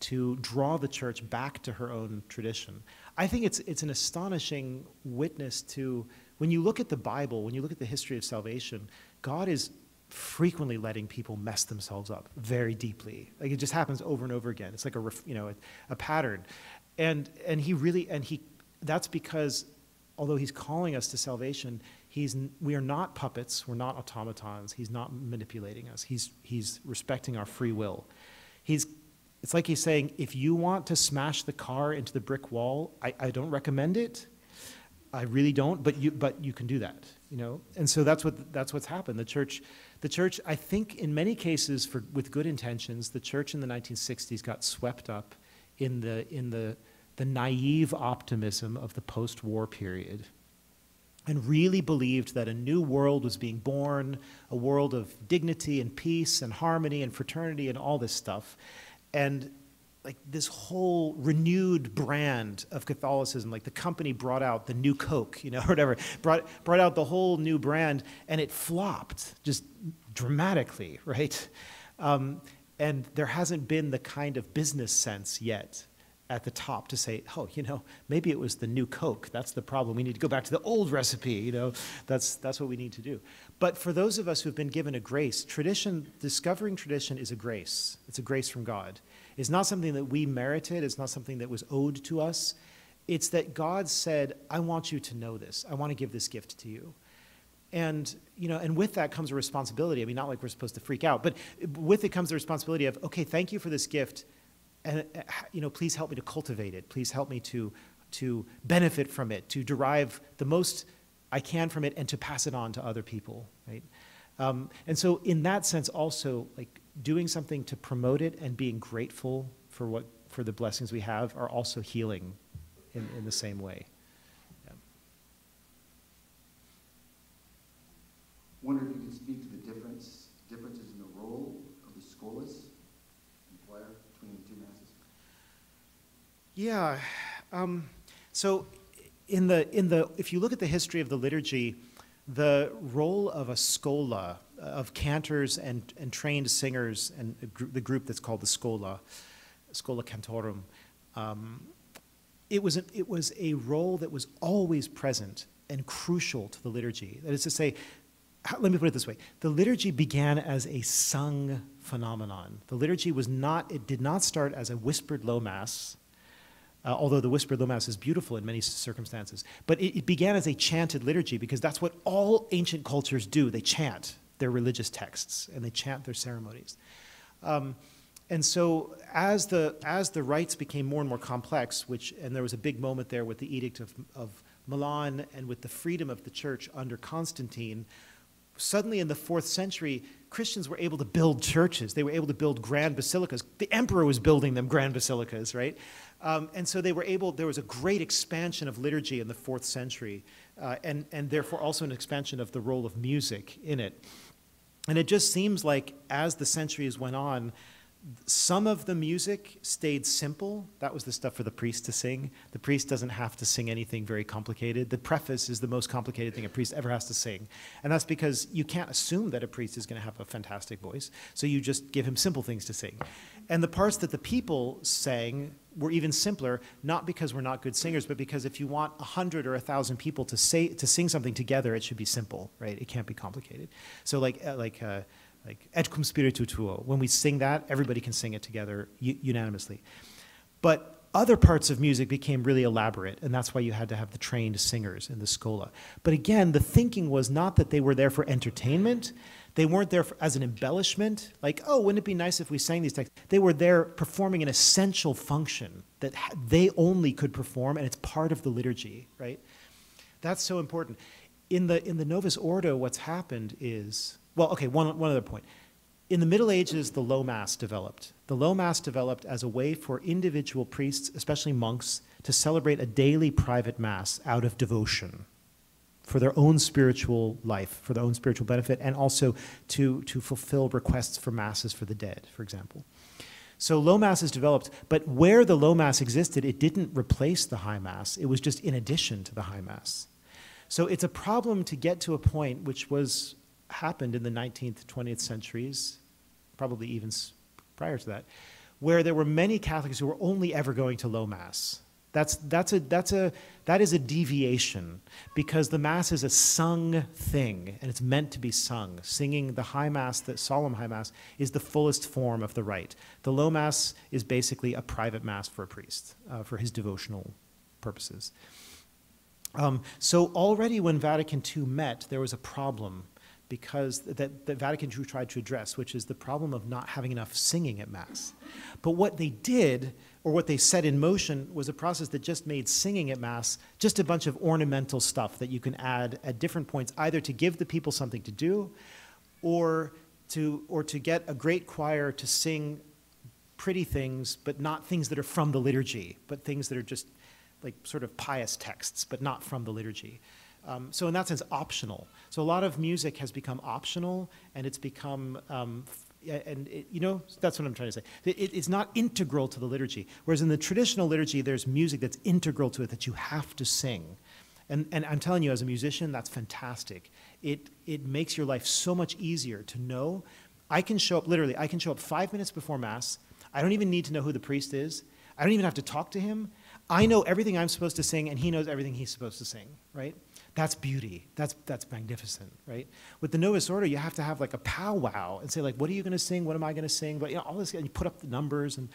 Speaker 1: to draw the church back to her own tradition. I think it's, it's an astonishing witness to, when you look at the Bible, when you look at the history of salvation, God is frequently letting people mess themselves up very deeply. Like it just happens over and over again. It's like a, you know, a, a pattern. And, and he really, and he, that's because although he's calling us to salvation, he's, we are not puppets, we're not automatons, he's not manipulating us, he's, he's respecting our free will. He's, it's like he's saying, if you want to smash the car into the brick wall, I, I don't recommend it. I really don't, but you, but you can do that, you know? And so that's, what, that's what's happened. The church, the church, I think in many cases for, with good intentions, the church in the 1960s got swept up in the, in the, the naive optimism of the post war period and really believed that a new world was being born, a world of dignity and peace and harmony and fraternity and all this stuff. And like this whole renewed brand of Catholicism, like the company brought out the new Coke, you know, (laughs) or whatever, brought, brought out the whole new brand, and it flopped just dramatically, right? Um, and there hasn't been the kind of business sense yet at the top to say, oh, you know, maybe it was the new Coke. That's the problem. We need to go back to the old recipe. You know, that's that's what we need to do. But for those of us who've been given a grace, tradition, discovering tradition is a grace. It's a grace from God. It's not something that we merited. It's not something that was owed to us. It's that God said, I want you to know this. I want to give this gift to you. And you know, and with that comes a responsibility. I mean, not like we're supposed to freak out, but with it comes the responsibility of, okay, thank you for this gift and you know, please help me to cultivate it. Please help me to, to benefit from it, to derive the most I can from it, and to pass it on to other people, right? Um, and so, in that sense, also like doing something to promote it and being grateful for what for the blessings we have are also healing in, in the same way.
Speaker 4: Wonder if you could speak to the difference differences in the role of the scholas and choir between the two masses.
Speaker 1: Yeah. Um, so, in the in the if you look at the history of the liturgy, the role of a schola of cantors and, and trained singers and gr- the group that's called the schola, schola cantorum, um, it was a, it was a role that was always present and crucial to the liturgy. That is to say, let me put it this way: the liturgy began as a sung phenomenon. The liturgy was not; it did not start as a whispered low mass uh, although the whispered low mass is beautiful in many circumstances. But it, it, began as a chanted liturgy because that's what all ancient cultures do. They chant their religious texts and they chant their ceremonies. Um, and so as the, as the rites became more and more complex, which, and there was a big moment there with the Edict of, of Milan and with the freedom of the church under Constantine, suddenly in the fourth century, Christians were able to build churches. They were able to build grand basilicas. The emperor was building them grand basilicas, right? Um, and so they were able, there was a great expansion of liturgy in the fourth century, uh, and, and therefore also an expansion of the role of music in it. And it just seems like as the centuries went on, some of the music stayed simple. That was the stuff for the priest to sing. The priest doesn't have to sing anything very complicated. The preface is the most complicated thing a priest ever has to sing. And that's because you can't assume that a priest is going to have a fantastic voice. So you just give him simple things to sing. And the parts that the people sang were even simpler, not because we're not good singers, but because if you want a hundred or a thousand people to say to sing something together, it should be simple, right? It can't be complicated. So like uh, like uh, like Et cum spiritu tuo, when we sing that, everybody can sing it together unanimously. But other parts of music became really elaborate, and that's why you had to have the trained singers in the schola. But again, the thinking was not that they were there for entertainment. They weren't there for, as an embellishment, like, oh, wouldn't it be nice if we sang these texts? They were there performing an essential function that they only could perform, and it's part of the liturgy, right? That's so important. In the, in the Novus Ordo, what's happened is, well, okay, one, one other point. In the Middle Ages, the low Mass developed. The low Mass developed as a way for individual priests, especially monks, to celebrate a daily private Mass out of devotion for their own spiritual life, for their own spiritual benefit, and also to, to fulfill requests for Masses for the dead, for example. So low Mass is developed, but where the low Mass existed, it didn't replace the High Mass. It was just in addition to the High Mass. So it's a problem to get to a point which was happened in the 19th, 20th centuries, probably even prior to that, where there were many Catholics who were only ever going to low mass. That's, that's a, that's a, that is a deviation because the Mass is a sung thing and it's meant to be sung. Singing the High Mass, the solemn High Mass, is the fullest form of the rite. The Low Mass is basically a private Mass for a priest, uh, for his devotional purposes. Um, so already when Vatican II met, there was a problem because that, that Vatican II tried to address, which is the problem of not having enough singing at Mass. But what they did, or what they set in motion, was a process that just made singing at Mass just a bunch of ornamental stuff that you can add at different points, either to give the people something to do, or to, or to get a great choir to sing pretty things, but not things that are from the liturgy, but things that are just like sort of pious texts, but not from the liturgy. Um, so in that sense, optional. So a lot of music has become optional, and it's become, um, and it, you know, that's what I'm trying to say. It, it- it's not integral to the liturgy. Whereas in the traditional liturgy, there's music that's integral to it that you have to sing. And, and I'm telling you, as a musician, that's fantastic. It, it makes your life so much easier to know. I can show up, literally, I can show up five minutes before Mass. I don't even need to know who the priest is. I don't even have to talk to him. I know everything I'm supposed to sing, and he knows everything he's supposed to sing, right? That's beauty. That's, that's magnificent, right? With the Novus Ordo, you have to have like a powwow and say, like, what are you going to sing? What am I going to sing? But you know, all this, and you put up the numbers and.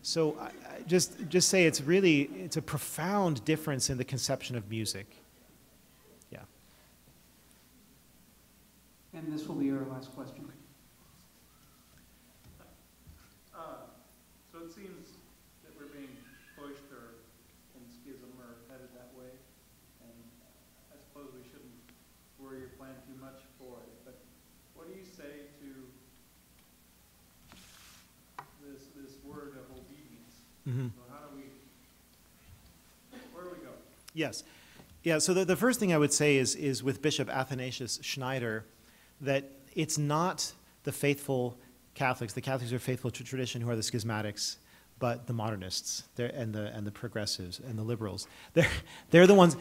Speaker 1: So I, I just, just say it's really, it's a profound difference in the conception of music. Yeah.
Speaker 6: And this will be our last question.
Speaker 3: Uh, So it seems that we're being pushed or in schism or headed that way. And I suppose we shouldn't worry or plan too much for it. But what do you say to this, this word of obedience?
Speaker 1: Mm-hmm.
Speaker 3: So how do we, where do we go?
Speaker 1: Yes. Yeah, so the, the first thing I would say is, is with Bishop Athanasius Schneider that it's not the faithful Catholics, the Catholics who are faithful to tradition who are the schismatics, but the modernists and, the, and the progressives and the liberals. They're, they're, the ones,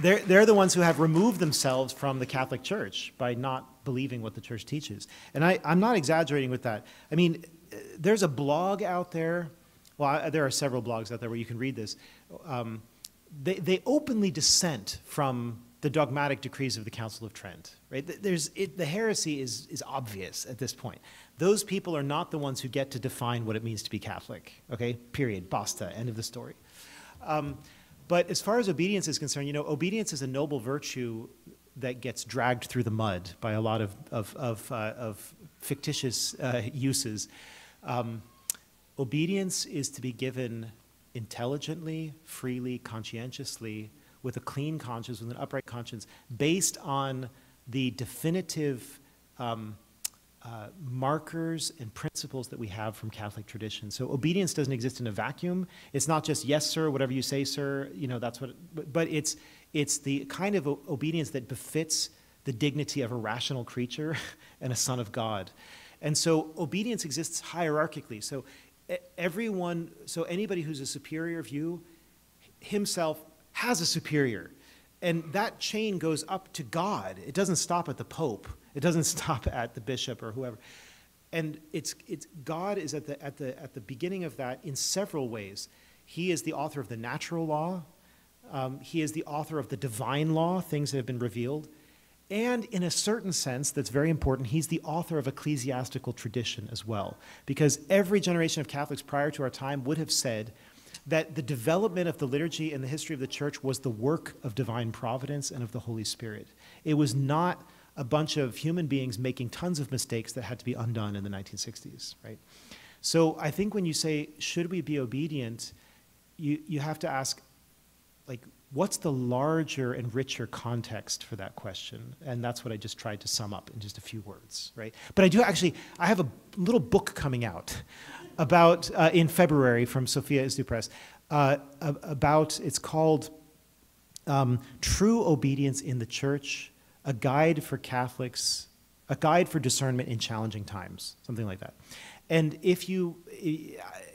Speaker 1: they're, they're the ones who have removed themselves from the Catholic Church by not believing what the Church teaches. And I, I'm not exaggerating with that. I mean, there's a blog out there, well, I, there are several blogs out there where you can read this. Um, they, they openly dissent from the dogmatic decrees of the Council of Trent. Right? There's, it, the heresy is, is obvious at this point. Those people are not the ones who get to define what it means to be Catholic. Okay, period, basta, end of the story. Um, but as far as obedience is concerned, you know, obedience is a noble virtue that gets dragged through the mud by a lot of, of, of, uh, of fictitious uh, uses. Um, obedience is to be given intelligently, freely, conscientiously, with a clean conscience, with an upright conscience, based on the definitive um, uh, markers and principles that we have from Catholic tradition. So obedience doesn't exist in a vacuum. It's not just yes, sir, whatever you say, sir. You know that's what. But, it's it's the kind of obedience that befits the dignity of a rational creature (laughs) and a son of God. And so obedience exists hierarchically. So everyone, so anybody who's a superior of you, himself has a superior. And that chain goes up to God. It doesn't stop at the Pope. It doesn't (laughs) stop at the bishop or whoever. And it's, it's, God is at the, at, the, at the beginning of that in several ways. He is the author of the natural law, um, he is the author of the divine law, things that have been revealed. And in a certain sense, that's very important, he's the author of ecclesiastical tradition as well. Because every generation of Catholics prior to our time would have said that the development of the liturgy and the history of the church was the work of divine providence and of the Holy Spirit. It was not a bunch of human beings making tons of mistakes that had to be undone in the 1960s, right? So I think when you say, should we be obedient, you, you have to ask, like, what's the larger and richer context for that question? And that's what I just tried to sum up in just a few words, right? But I do actually, I have a little book coming out (laughs) about, uh, in February from Sophia Institute Press, uh, about, it's called um, True Obedience in the Church, a guide for Catholics, a guide for discernment in challenging times, something like that. And if you,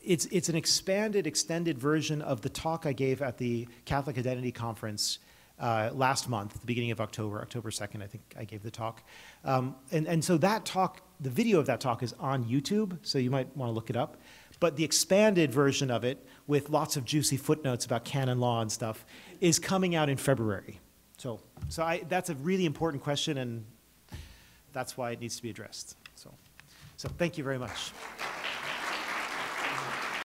Speaker 1: it's, it's an expanded, extended version of the talk I gave at the Catholic Identity Conference uh, last month, the beginning of October, October 2nd, I think I gave the talk. Um, and, and so that talk, the video of that talk is on YouTube, so you might want to look it up. But the expanded version of it, with lots of juicy footnotes about canon law and stuff, is coming out in February. So, so I, that's a really important question, and that's why it needs to be addressed. So, so thank you very much.